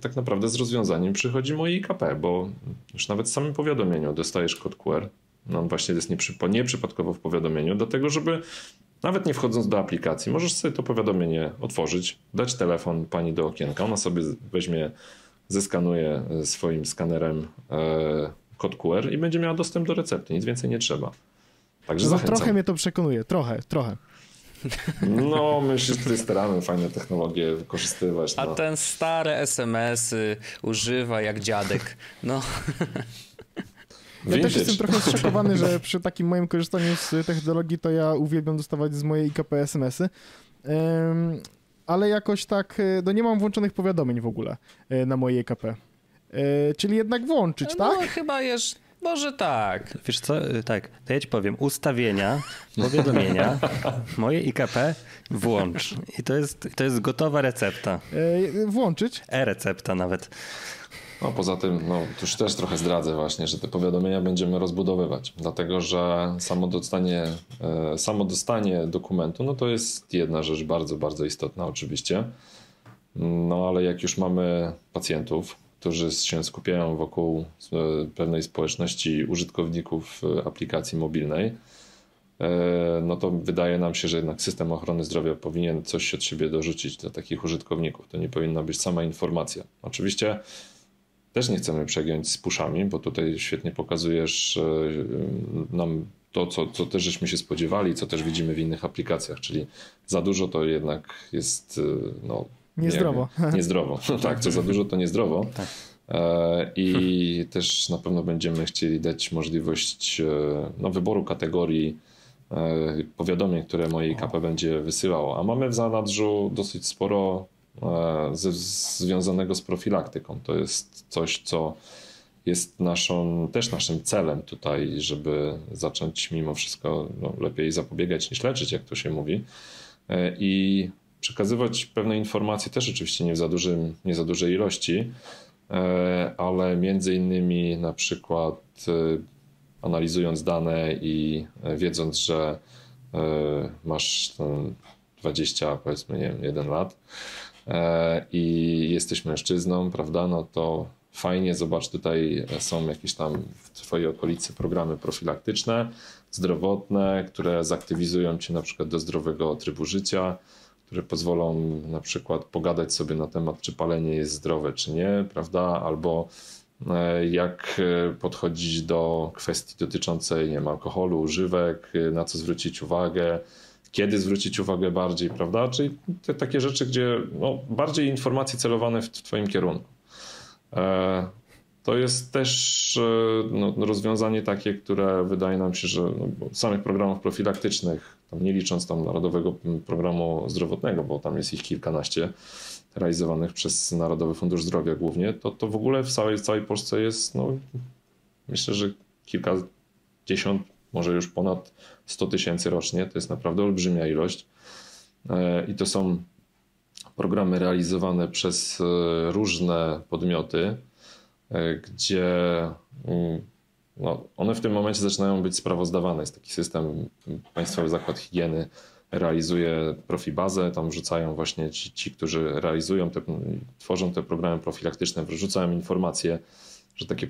tak naprawdę z rozwiązaniem przychodzi moje IKP, bo już nawet w samym powiadomieniu dostajesz kod QR. No on właśnie jest nieprzypadkowo w powiadomieniu, dlatego żeby nawet nie wchodząc do aplikacji, możesz sobie to powiadomienie otworzyć, dać telefon pani do okienka, ona sobie weźmie, zeskanuje swoim skanerem e, kod QR i będzie miała dostęp do recepty, nic więcej nie trzeba. Także no, trochę mnie to przekonuje, trochę, trochę. No, myślę, że tutaj staramy fajne technologie wykorzystywać. No. A ten stare SMS-y używa jak dziadek. No. Ja też jestem trochę zszokowany, że przy takim moim korzystaniu z technologii to ja uwielbiam dostawać z mojej IKP SMS-y. Um, ale jakoś tak, e, no nie mam włączonych powiadomień w ogóle e, na mojej IKP. E, czyli jednak włączyć, no, tak? No chyba jest, może tak. Wiesz co, tak, to ja ci powiem, ustawienia, powiadomienia, moje IKP włącz. I to jest, to jest gotowa recepta. włączyć? E-recepta nawet. No poza tym, no już też trochę zdradzę właśnie, że te powiadomienia będziemy rozbudowywać, dlatego że samo dostanie, e, samo dostanie dokumentu, no to jest jedna rzecz bardzo, bardzo istotna oczywiście, no ale jak już mamy pacjentów, którzy się skupiają wokół e, pewnej społeczności użytkowników e, aplikacji mobilnej, no to wydaje nam się, że jednak system ochrony zdrowia powinien coś od siebie dorzucić dla takich użytkowników. To nie powinna być sama informacja. Oczywiście też nie chcemy przegiąć z puszami, bo tutaj świetnie pokazujesz e, nam to, co, co też żeśmy się spodziewali, co też widzimy w innych aplikacjach, czyli za dużo to jednak jest e, no, niezdrowo. Nie, niezdrowo. tak, co za dużo to niezdrowo. Tak. E, I też na pewno będziemy chcieli dać możliwość no, wyboru kategorii powiadomień, które mojej KP będzie wysyłało. A mamy w zanadrzu dosyć sporo ze, związanego z profilaktyką. To jest coś, co jest naszą, też naszym celem tutaj, żeby zacząć mimo wszystko no, lepiej zapobiegać niż leczyć, jak to się mówi. E, I przekazywać pewne informacje też oczywiście nie w za, dużym, nie za dużej ilości, e, ale między innymi na przykład analizując dane i wiedząc, że masz 20, powiedzmy, nie wiem, 1 lat, E, i jesteś mężczyzną, prawda, no to fajnie, zobacz, tutaj są jakieś tam w twojej okolicy programy profilaktyczne, zdrowotne, które zaktywizują cię na przykład do zdrowego trybu życia, które pozwolą na przykład pogadać sobie na temat, czy palenie jest zdrowe, czy nie, prawda, albo e, jak podchodzić do kwestii dotyczącej nie wiem, alkoholu, używek, na co zwrócić uwagę, kiedy zwrócić uwagę bardziej, prawda? Czyli te takie rzeczy, gdzie no, bardziej informacje celowane w, Twoim kierunku. E, to jest też no, rozwiązanie takie, które wydaje nam się, że no, samych programów profilaktycznych, nie licząc tam Narodowego Programu Zdrowotnego, bo tam jest ich kilkanaście realizowanych przez Narodowy Fundusz Zdrowia głównie, to, to w ogóle w całej, całej Polsce jest, no, myślę, że kilkadziesiąt, może już ponad 100 tysięcy rocznie. To jest naprawdę olbrzymia ilość. E, I to są programy realizowane przez e, różne podmioty, e, gdzie mm, no, one w tym momencie zaczynają być sprawozdawane. Jest taki system, Państwowy Zakład Higieny realizuje profibazę, tam wrzucają właśnie ci, ci którzy realizują, te, tworzą te programy profilaktyczne, wrzucają informacje, że takie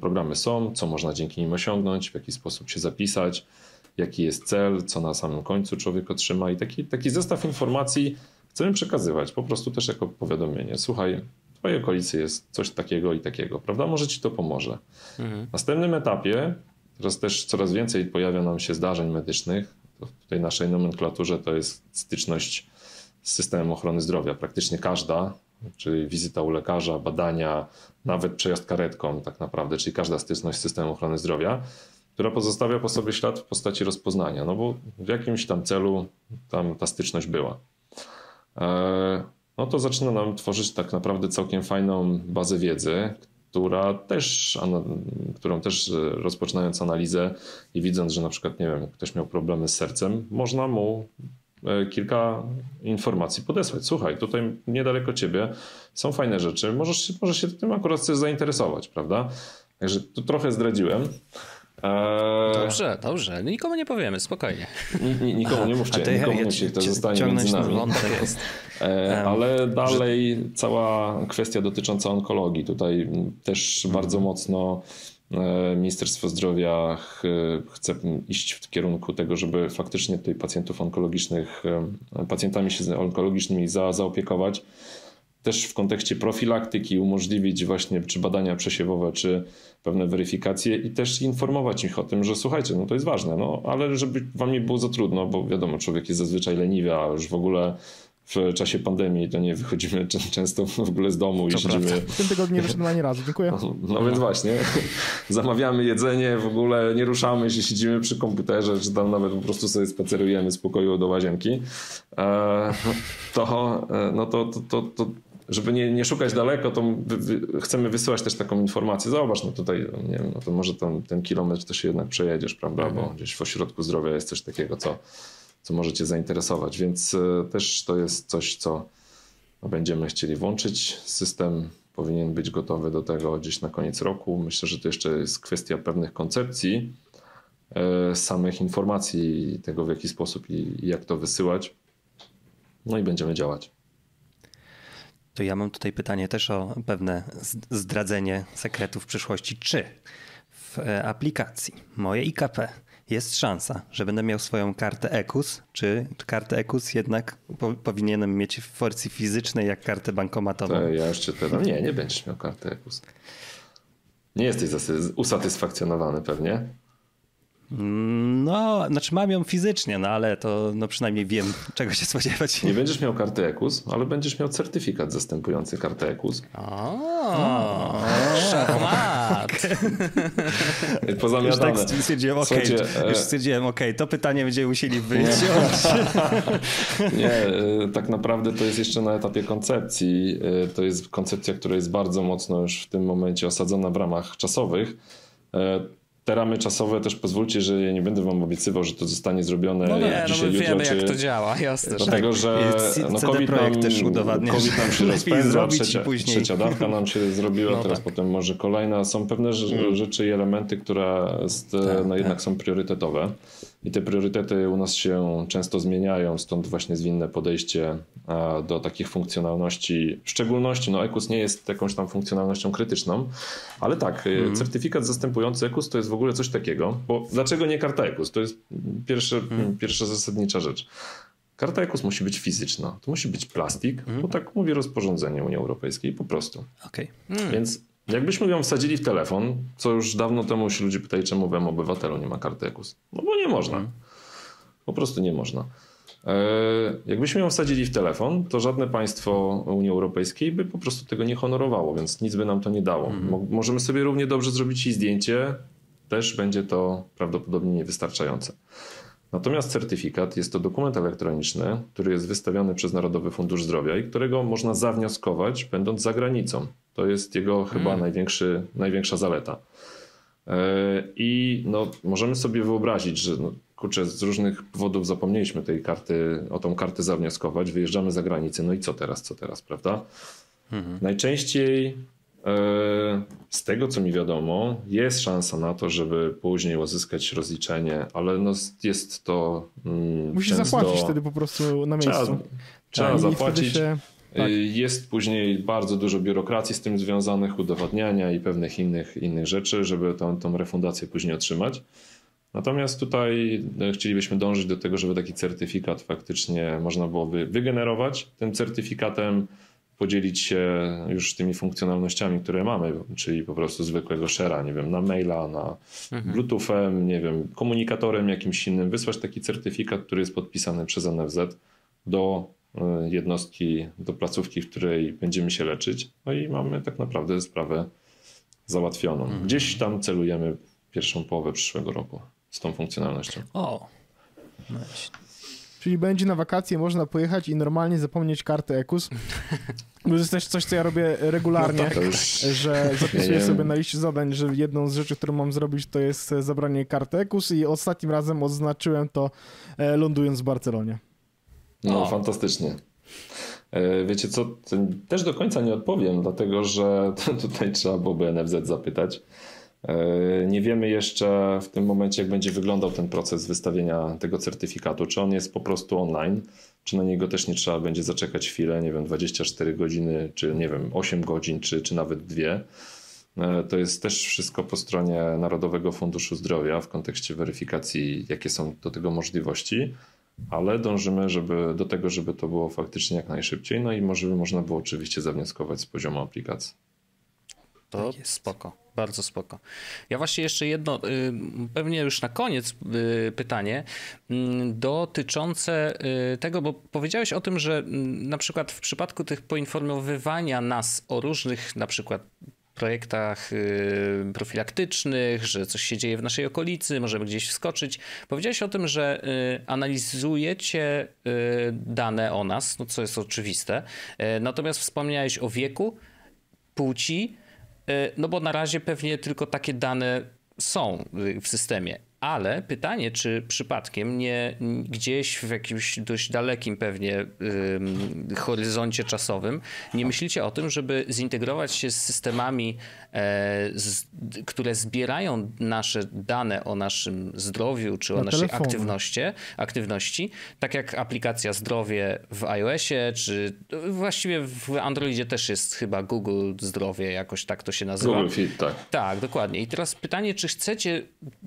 programy są, co można dzięki nim osiągnąć, w jaki sposób się zapisać, jaki jest cel, co na samym końcu człowiek otrzyma i taki, taki zestaw informacji chcemy przekazywać, po prostu też jako powiadomienie. Słuchaj, w twojej okolicy jest coś takiego i takiego, prawda? Może ci to pomoże. Mhm. W następnym etapie, teraz też coraz więcej pojawia nam się zdarzeń medycznych, w tej naszej nomenklaturze to jest styczność z systemem ochrony zdrowia. Praktycznie każda, czyli wizyta u lekarza, badania, nawet przejazd karetką tak naprawdę, czyli każda styczność z systemem ochrony zdrowia, która pozostawia po sobie ślad w postaci rozpoznania, no bo w jakimś tam celu tam ta styczność była. E, no to zaczyna nam tworzyć tak naprawdę całkiem fajną bazę wiedzy, która też, którą też e, rozpoczynając analizę i widząc, że na przykład, nie wiem, ktoś miał problemy z sercem, można mu kilka informacji podesłać. Słuchaj, tutaj niedaleko ciebie są fajne rzeczy, możesz, możesz się tym akurat chcesz zainteresować, prawda? Także tu trochę zdradziłem. Eee... Dobrze, dobrze. Nikomu nie powiemy, spokojnie. nikomu nie mówcie, to nikomu nie mówcie, to zostanie między nami. Eee, ale dalej cała kwestia dotycząca onkologii. Tutaj też bardzo mocno e, Ministerstwo Zdrowia chce iść w kierunku tego, żeby faktycznie tutaj pacjentów onkologicznych, e, pacjentami się onkologicznymi za, zaopiekować. Też w kontekście profilaktyki umożliwić właśnie czy badania przesiewowe, czy pewne weryfikacje i też informować ich o tym, że słuchajcie, no to jest ważne, no ale żeby wam nie było za trudno, bo wiadomo, człowiek jest zazwyczaj leniwy, a już w ogóle w czasie pandemii to nie wychodzimy często w ogóle z domu to i siedzimy... W tym tygodniu nie wyszedłem ani razu, dziękuję. No, no, więc właśnie, zamawiamy jedzenie, w ogóle nie ruszamy się, siedzimy przy komputerze, czy tam nawet po prostu sobie spacerujemy z pokoju do łazienki, e, to, e, no to, to, to, to żeby nie, nie szukać daleko, to wy, wy, chcemy wysyłać też taką informację. Zobacz, no tutaj, nie wiem, no to może ten, ten kilometr też jednak przejedziesz, prawda? Mhm. Bo gdzieś w ośrodku zdrowia jest coś takiego, co, co możecie zainteresować. Więc e, też to jest coś, co będziemy chcieli włączyć. System powinien być gotowy do tego gdzieś na koniec roku. Myślę, że to jeszcze jest kwestia pewnych koncepcji, e, samych informacji, tego w jaki sposób i jak to wysyłać. No i będziemy działać. To ja mam tutaj pytanie też o pewne zdradzenie sekretów przyszłości. Czy w e, aplikacji moje IKP jest szansa, że będę miał swoją kartę EKUS, czy kartę EKUS jednak po, powinienem mieć w wersji fizycznej jak kartę bankomatową? To ja cię pytam. Nie, nie będziesz miał karty EKUS. Nie jesteś usatysfakcjonowany pewnie. No, znaczy mam ją fizycznie, no ale to no przynajmniej wiem, czego się spodziewać. Nie będziesz miał karty EKUS, ale będziesz miał certyfikat zastępujący kartę EKUS. O, szachmat. Pozamiatane. Już tak stwierdziłem, okej, okay, już e- stwierdziłem, okej, okay, to pytanie będziemy musieli wyciąć. Nie. Nie, e, tak naprawdę to jest jeszcze na etapie koncepcji. E, to jest koncepcja, która jest bardzo mocno już w tym momencie osadzona w ramach czasowych te ramy czasowe też pozwólcie, że ja nie będę wam obiecywał, że to zostanie zrobione no nie, dzisiaj, no jutro. wiemy, czy... jak to działa, jasne. Dlatego, że no, COVID, nam, też udowadnia, COVID nam się rozpędza, trzecia, trzecia dawka nam się zrobiła, no teraz tak. potem może kolejna. Są pewne mm. rzeczy i elementy, które jest, tak, no, jednak tak. są priorytetowe. I te priorytety u nas się często zmieniają, stąd właśnie zwinne podejście do takich funkcjonalności. W szczególności, no EKUS nie jest jakąś tam funkcjonalnością krytyczną, ale tak, mm. certyfikat zastępujący EKUS to jest w ogóle coś takiego, bo dlaczego nie karta EKUS? To jest pierwsze, mm. pierwsza zasadnicza rzecz. Karta EKUS musi być fizyczna, to musi być plastik, mm. bo tak mówi rozporządzenie Unii Europejskiej po prostu. Okay. Mm. Więc Jakbyśmy ją wsadzili w telefon, co już dawno temu się ludzie pytali, czemu wam obywatelu nie ma karty EKUS. No bo nie można. Po prostu nie można. Jakbyśmy ją wsadzili w telefon, to żadne państwo Unii Europejskiej by po prostu tego nie honorowało, więc nic by nam to nie dało. Mhm. Możemy sobie równie dobrze zrobić i zdjęcie, też będzie to prawdopodobnie niewystarczające. Natomiast certyfikat jest to dokument elektroniczny, który jest wystawiony przez Narodowy Fundusz Zdrowia i którego można zawnioskować, będąc za granicą. To jest jego chyba hmm. największy, największa zaleta. E, I no, możemy sobie wyobrazić, że no, kurczę, z różnych powodów zapomnieliśmy tej karty, o tą kartę zawnioskować, wyjeżdżamy za granicę, no i co teraz, co teraz, prawda? Mhm. Najczęściej E, z tego, co mi wiadomo, jest szansa na to, żeby później uzyskać rozliczenie, ale no jest to. Mm, Musisz zapłacić wtedy po prostu na miejscu. Trzeba, trzeba tak. zapłacić. Się... Tak. Jest później bardzo dużo biurokracji z tym związanych, udowadniania i pewnych innych, innych rzeczy, żeby tą, tą refundację później otrzymać. Natomiast tutaj e, chcielibyśmy dążyć do tego, żeby taki certyfikat faktycznie można było wygenerować. Tym certyfikatem podzielić się już tymi funkcjonalnościami, które mamy, czyli po prostu zwykłego share'a, nie wiem, na maila, na mhm. bluetoothem, nie wiem, komunikatorem jakimś innym, wysłać taki certyfikat, który jest podpisany przez NFZ do jednostki, do placówki, w której będziemy się leczyć. No i mamy tak naprawdę sprawę załatwioną. Mhm. Gdzieś tam celujemy pierwszą połowę przyszłego roku z tą funkcjonalnością. O, no Czyli będzie na wakacje, można pojechać i normalnie zapomnieć karty EKUS. Bo to jest też coś, co ja robię regularnie, no tak, już... że zapisuję sobie na liście zadań, że jedną z rzeczy, którą mam zrobić, to jest zabranie karty EKUS i ostatnim razem odznaczyłem to e, lądując w Barcelonie. No, o. fantastycznie. E, wiecie co, też do końca nie odpowiem, dlatego że tutaj trzeba byłoby NFZ zapytać. E, nie wiemy jeszcze w tym momencie, jak będzie wyglądał ten proces wystawienia tego certyfikatu. Czy on jest po prostu online, czy na niego też nie trzeba będzie zaczekać chwilę, nie wiem, 24 godziny, czy nie wiem, 8 godzin, czy, czy nawet dwie. E, to jest też wszystko po stronie Narodowego Funduszu Zdrowia w kontekście weryfikacji, jakie są do tego możliwości, ale dążymy żeby, do tego, żeby to było faktycznie jak najszybciej. No i może można było oczywiście zawnioskować z poziomu aplikacji. To tak spoko. Bardzo spoko. Ja właśnie jeszcze jedno, y, pewnie już na koniec y, pytanie mm, dotyczące y, tego, bo powiedziałeś o tym, że mm, na przykład w przypadku tych poinformowywania nas o różnych na przykład projektach profilaktycznych, że coś się dzieje w naszej okolicy, możemy gdzieś wskoczyć. Powiedziałeś o tym, że analizujecie dane o nas, no co jest oczywiste. Natomiast wspomniałeś o wieku, płci, no bo na razie pewnie tylko takie dane są w systemie. Ale pytanie, czy przypadkiem nie gdzieś w jakimś dość dalekim pewnie horyzoncie czasowym nie myślicie o tym, żeby zintegrować się z systemami, e, z, które zbierają nasze dane o naszym zdrowiu czy o Na naszej aktywności, aktywności, tak jak aplikacja zdrowie w iOSie, czy właściwie w Androidzie też jest chyba Google Zdrowie, jakoś tak to się nazywa. Google Fit, tak. Tak, dokładnie. I teraz pytanie, czy chcecie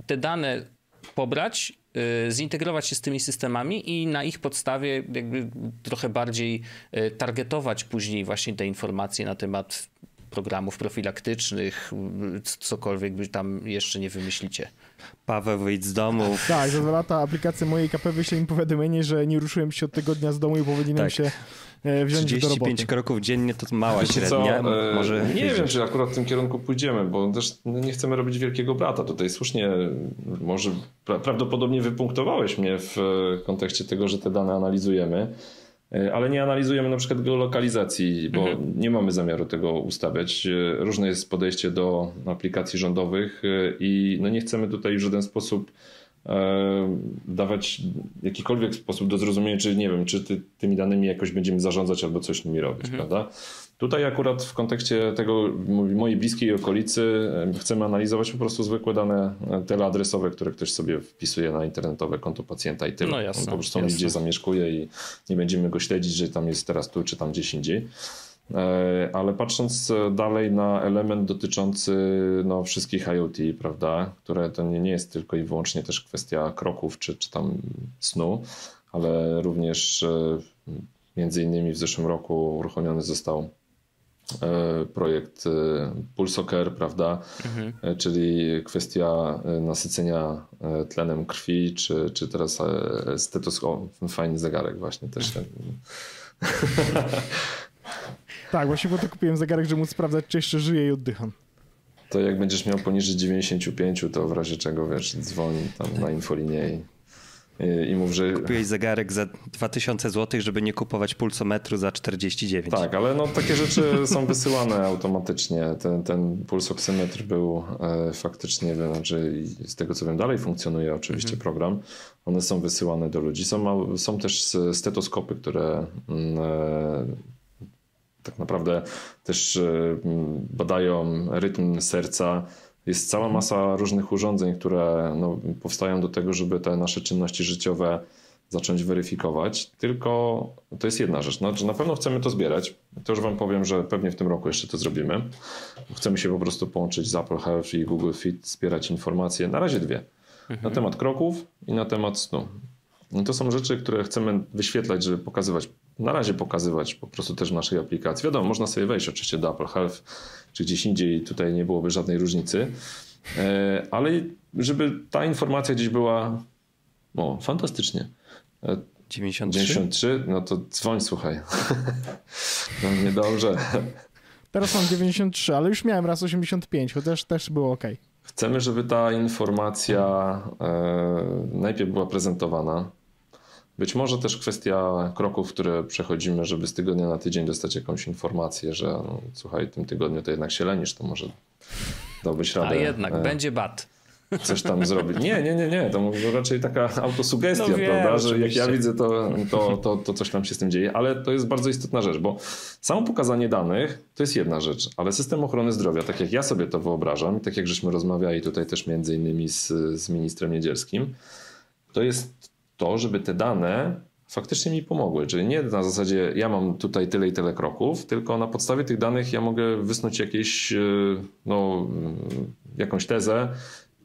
te dane pobrać, y, zintegrować się z tymi systemami i na ich podstawie jakby trochę bardziej y, targetować później właśnie te informacje na temat programów profilaktycznych, y, cokolwiek by tam jeszcze nie wymyślicie. Paweł wyjdź z domu. Tak, za dwa lata aplikacja mojej KP wyśle im powiadomienie, że nie ruszyłem się od tygodnia z domu i powinienem tak. się wziąć 35 do roboty. kroków dziennie to mała średnia. Co, e, Może nie wiem, czy akurat w tym kierunku pójdziemy, bo też nie chcemy robić wielkiego brata. Tutaj słusznie, może prawdopodobnie wypunktowałeś mnie w kontekście tego, że te dane analizujemy. E, ale nie analizujemy na przykład geolokalizacji, bo mhm. nie mamy zamiaru tego ustawiać. E, różne jest podejście do aplikacji rządowych e, i no nie chcemy tutaj w żaden sposób dawać jakikolwiek sposób do zrozumienia, czy nie wiem, czy ty, tymi danymi jakoś będziemy zarządzać albo coś nimi robić, mhm. prawda? Tutaj akurat w kontekście tego mojej bliskiej okolicy chcemy analizować po prostu zwykłe dane teleadresowe, które ktoś sobie wpisuje na internetowe konto pacjenta i tyle. No jasne, On po prostu jasne. gdzie zamieszkuje i nie będziemy go śledzić, że tam jest teraz tu czy tam gdzieś indziej. E, ale patrząc dalej na element dotyczący no, wszystkich IoT, prawda, które to nie, nie jest tylko i wyłącznie też kwestia kroków czy, czy tam snu, ale również e, między innymi w zeszłym roku uruchomiony został projekt Pulsoker, prawda? Mhm. Czyli kwestia nasycenia tlenem krwi, czy, czy teraz stetoskop, fajny zegarek właśnie też. tak, właśnie po to kupiłem zegarek, żeby móc sprawdzać, czy jeszcze żyję i oddycham. To jak będziesz miał poniżej 95, to w razie czego wiesz, dzwoń tam na infolinię i i mów, że... Kupiłeś zegarek za 2000 zł, żeby nie kupować pulsometru za 49. Tak, ale no takie rzeczy są wysyłane automatycznie. Ten, ten pulsoksymetr był e, faktycznie, znaczy z tego co wiem, dalej funkcjonuje oczywiście mhm. program. One są wysyłane do ludzi. Są, są też stetoskopy, które mm, e, tak naprawdę też e, badają rytm serca jest cała masa różnych urządzeń, które no, powstają do tego, żeby te nasze czynności życiowe zacząć weryfikować. Tylko to jest jedna rzecz. Że na pewno chcemy to zbierać. To już Wam powiem, że pewnie w tym roku jeszcze to zrobimy. Chcemy się po prostu połączyć z Apple Health i Google Fit, zbierać informacje. Na razie dwie. Mhm. Na temat kroków i na temat snu. I to są rzeczy, które chcemy wyświetlać, żeby pokazywać, na razie pokazywać po prostu też w naszej aplikacji. Wiadomo, można sobie wejść oczywiście do Apple Health czy gdzieś indziej, tutaj nie byłoby żadnej różnicy, e, ale żeby ta informacja gdzieś była o, fantastycznie. 93? 93? No to dzwoń, słuchaj. no niedobrze. Teraz mam 93, ale już miałem raz 85, chociaż też było ok. Chcemy, żeby ta informacja e, najpierw była prezentowana, być może też kwestia kroków, które przechodzimy, żeby z tygodnia na tydzień dostać jakąś informację, że no, słuchaj, w tym tygodniu to jednak się lenisz, to może dałbyś radę. A jednak, e, będzie bat. Coś tam zrobić. Nie, nie, nie, nie. To raczej taka autosugestia, no wiem, prawda? Że jak ja widzę, to, to, to, to coś tam się z tym dzieje, ale to jest bardzo istotna rzecz, bo samo pokazanie danych to jest jedna rzecz, ale system ochrony zdrowia, tak jak ja sobie to wyobrażam, tak jak żeśmy rozmawiali tutaj też między innymi z, z ministrem Niedzielskim, to jest to, żeby te dane faktycznie mi pomogły. Czyli nie na zasadzie ja mam tutaj tyle i tyle kroków, tylko na podstawie tych danych ja mogę wysnuć jakieś, e, no, e, jakąś tezę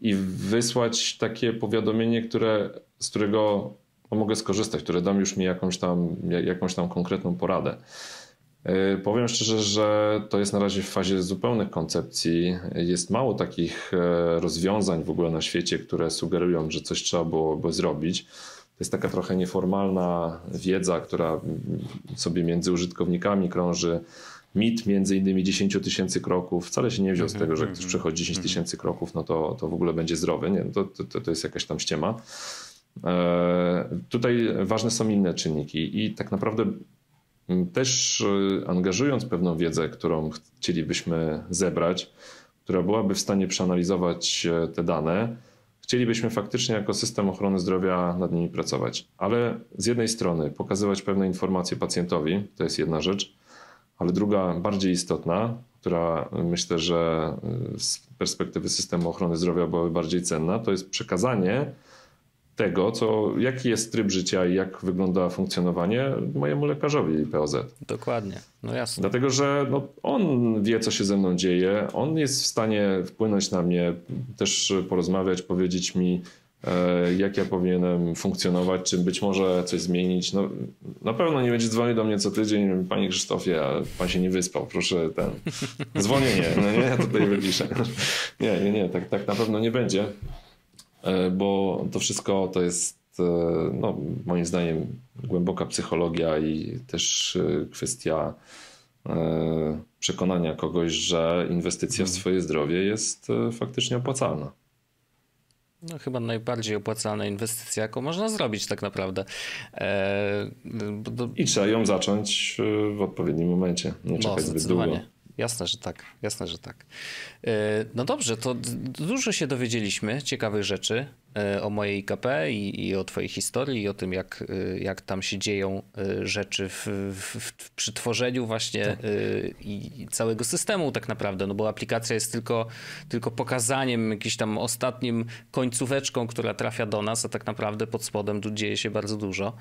i wysłać takie powiadomienie, które, z którego no, mogę skorzystać, które dam już mi jakąś tam, jakąś tam konkretną poradę. E, powiem szczerze, że to jest na razie w fazie zupełnych koncepcji. Jest mało takich rozwiązań w ogóle na świecie, które sugerują, że coś trzeba byłoby zrobić. To jest taka trochę nieformalna wiedza, która sobie między użytkownikami krąży. Mit między innymi 10 tysięcy kroków wcale się nie wziął z mhm, tego, że ktoś mhm, przechodzi 10 mhm. tysięcy kroków, no to, to w ogóle będzie zdrowy. Nie, to, to, to jest jakaś tam ściema. E, tutaj ważne są inne czynniki i tak naprawdę też e, angażując pewną wiedzę, którą chcielibyśmy zebrać, która byłaby w stanie przeanalizować e, te dane, Chcielibyśmy faktycznie jako system ochrony zdrowia nad nimi pracować, ale z jednej strony pokazywać pewne informacje pacjentowi, to jest jedna rzecz, ale druga, bardziej istotna, która myślę, że z perspektywy systemu ochrony zdrowia byłaby bardziej cenna, to jest przekazanie tego, co, jaki jest tryb życia i jak wygląda funkcjonowanie mojemu lekarzowi POZ. Dokładnie, no jasne. Dlatego, że no, on wie, co się ze mną dzieje, on jest w stanie wpłynąć na mnie, też porozmawiać, powiedzieć mi, e, jak ja powinienem funkcjonować, czy być może coś zmienić. No, na pewno nie będzie dzwonił do mnie co tydzień, panie Krzysztofie, a pan się nie wyspał, proszę ten dzwonienie, no nie, ja tutaj wypiszę. Nie, nie, nie, tak, tak na pewno nie będzie. E, bo to wszystko to jest e, no, moim zdaniem głęboka psychologia i też e, kwestia przekonania kogoś, że inwestycja w mhm. swoje zdrowie jest faktycznie opłacalna. No, chyba najbardziej opłacalna inwestycja, jaką można zrobić, tak naprawdę. Eee, I trzeba ją zacząć w odpowiednim momencie, nie no, czekać zbyt długo. Jasne, że tak. Jasne, że tak. E, no dobrze, to dużo się dowiedzieliśmy, ciekawych rzeczy. E, o mojej IKP i, i, o twojej historii i o tym, jak, e, jak tam się dzieją e, rzeczy w, w, przy tworzeniu właśnie tak. i całego systemu tak naprawdę, no bo aplikacja jest tylko, tylko pokazaniem, jakimś tam ostatnim końcóweczką, która trafia do nas, a tak naprawdę pod spodem tu dzieje się bardzo dużo,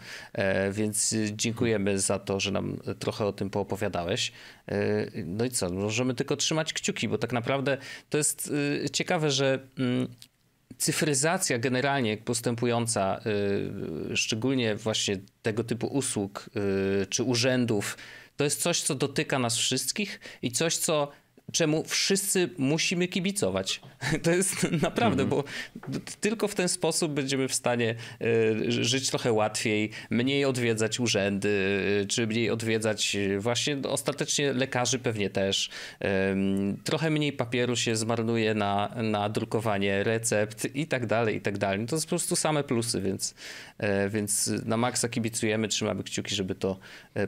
więc dziękujemy za to, że nam trochę o tym poopowiadałeś. No i co, możemy tylko trzymać kciuki, bo tak naprawdę to jest ciekawe, że mm, cyfryzacja generalnie postępująca, y, szczególnie właśnie tego typu usług y, czy urzędów, to jest coś, co dotyka nas wszystkich i coś, co czemu wszyscy musimy kibicować. To jest naprawdę, bo tylko w ten sposób będziemy w stanie e, żyć trochę łatwiej, mniej odwiedzać urzędy, e, czy mniej odwiedzać e, właśnie ostatecznie lekarzy pewnie też. Trochę mniej papieru się zmarnuje na, na drukowanie recept i tak dalej, i tak dalej. To jest po prostu same plusy, więc, więc na maksa kibicujemy, trzymamy kciuki, żeby to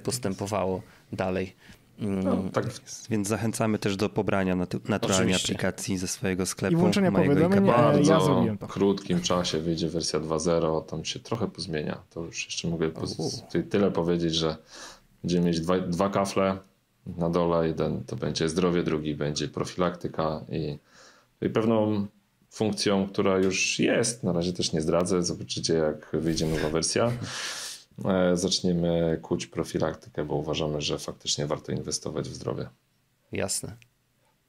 postępowało dalej. No, tak. Więc zachęcamy też do pobrania naturalnie Oczywiście. aplikacji ze swojego sklepu. I włączenia powiadomień. Bardzo ja zrobiłem to. krótkim czasie wyjdzie wersja 2.0, tam się trochę pozmienia. To już jeszcze mogę tyle powiedzieć, że będziemy mieć dwa, dwa kafle na dole. Jeden to będzie zdrowie, drugi będzie profilaktyka i, i pewną funkcją, która już jest, na razie też nie zdradzę, zobaczycie jak wyjdzie nowa wersja zaczniemy kuć profilaktykę, bo uważamy, że faktycznie warto inwestować w zdrowie. Jasne.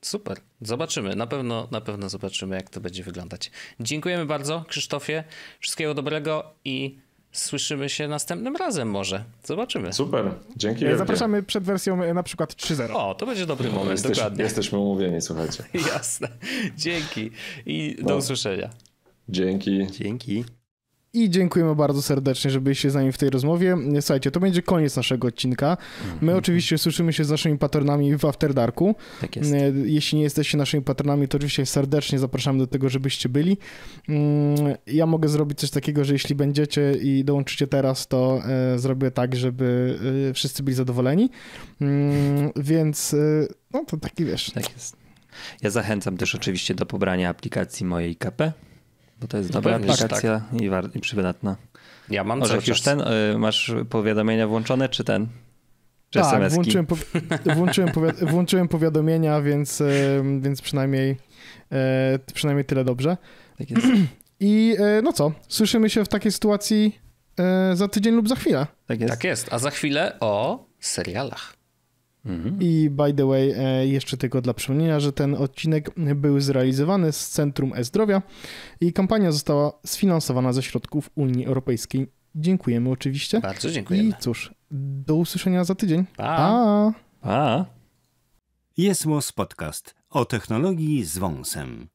Super. Zobaczymy. Na pewno, na pewno zobaczymy, jak to będzie wyglądać. Dziękujemy bardzo, Krzysztofie. Wszystkiego dobrego i słyszymy się następnym razem może. Zobaczymy. Super. Dzięki wielkie. Zapraszamy przed wersją e, na przykład 3.0. O, to będzie dobry moment, Jesteś, dokładnie. Jesteśmy umówieni, słuchajcie. Jasne. Dzięki i do no. usłyszenia. Dzięki. Dzięki i dziękujemy bardzo serdecznie, że byliście z nami w tej rozmowie. Słuchajcie, to będzie koniec naszego odcinka. My mhm. oczywiście słyszymy się z naszymi patronami w After Darku. Tak jest. E, jeśli nie jesteście naszymi patronami, to oczywiście serdecznie zapraszamy do tego, żebyście byli. Mm, ja mogę zrobić coś takiego, że jeśli będziecie i dołączycie teraz, to e, zrobię tak, żeby e, wszyscy byli zadowoleni. Mm, więc no to taki wiesz. Tak jest. Ja zachęcam też oczywiście do pobrania aplikacji mojej KP bo to jest dobra aplikacja tak. i, war- i przydatna. Ja mam Może już ten, y, masz powiadomienia włączone, czy ten? Czy tak, włączyłem, po, włączyłem, powi- włączyłem powiadomienia, więc, y, więc przynajmniej, y, przynajmniej tyle dobrze. Tak jest. I y, no co, słyszymy się w takiej sytuacji y, za tydzień lub za chwilę. Tak jest. Tak jest, a za chwilę o serialach. Mhm. I by the way, e, jeszcze tylko dla przypomnienia, że ten odcinek był zrealizowany z Centrum E-Zdrowia i kampania została sfinansowana ze środków Unii Europejskiej. Dziękujemy oczywiście. Bardzo dziękujemy. I cóż, do usłyszenia za tydzień. Pa. Pa. pa. Jest Podcast o technologii z wąsem.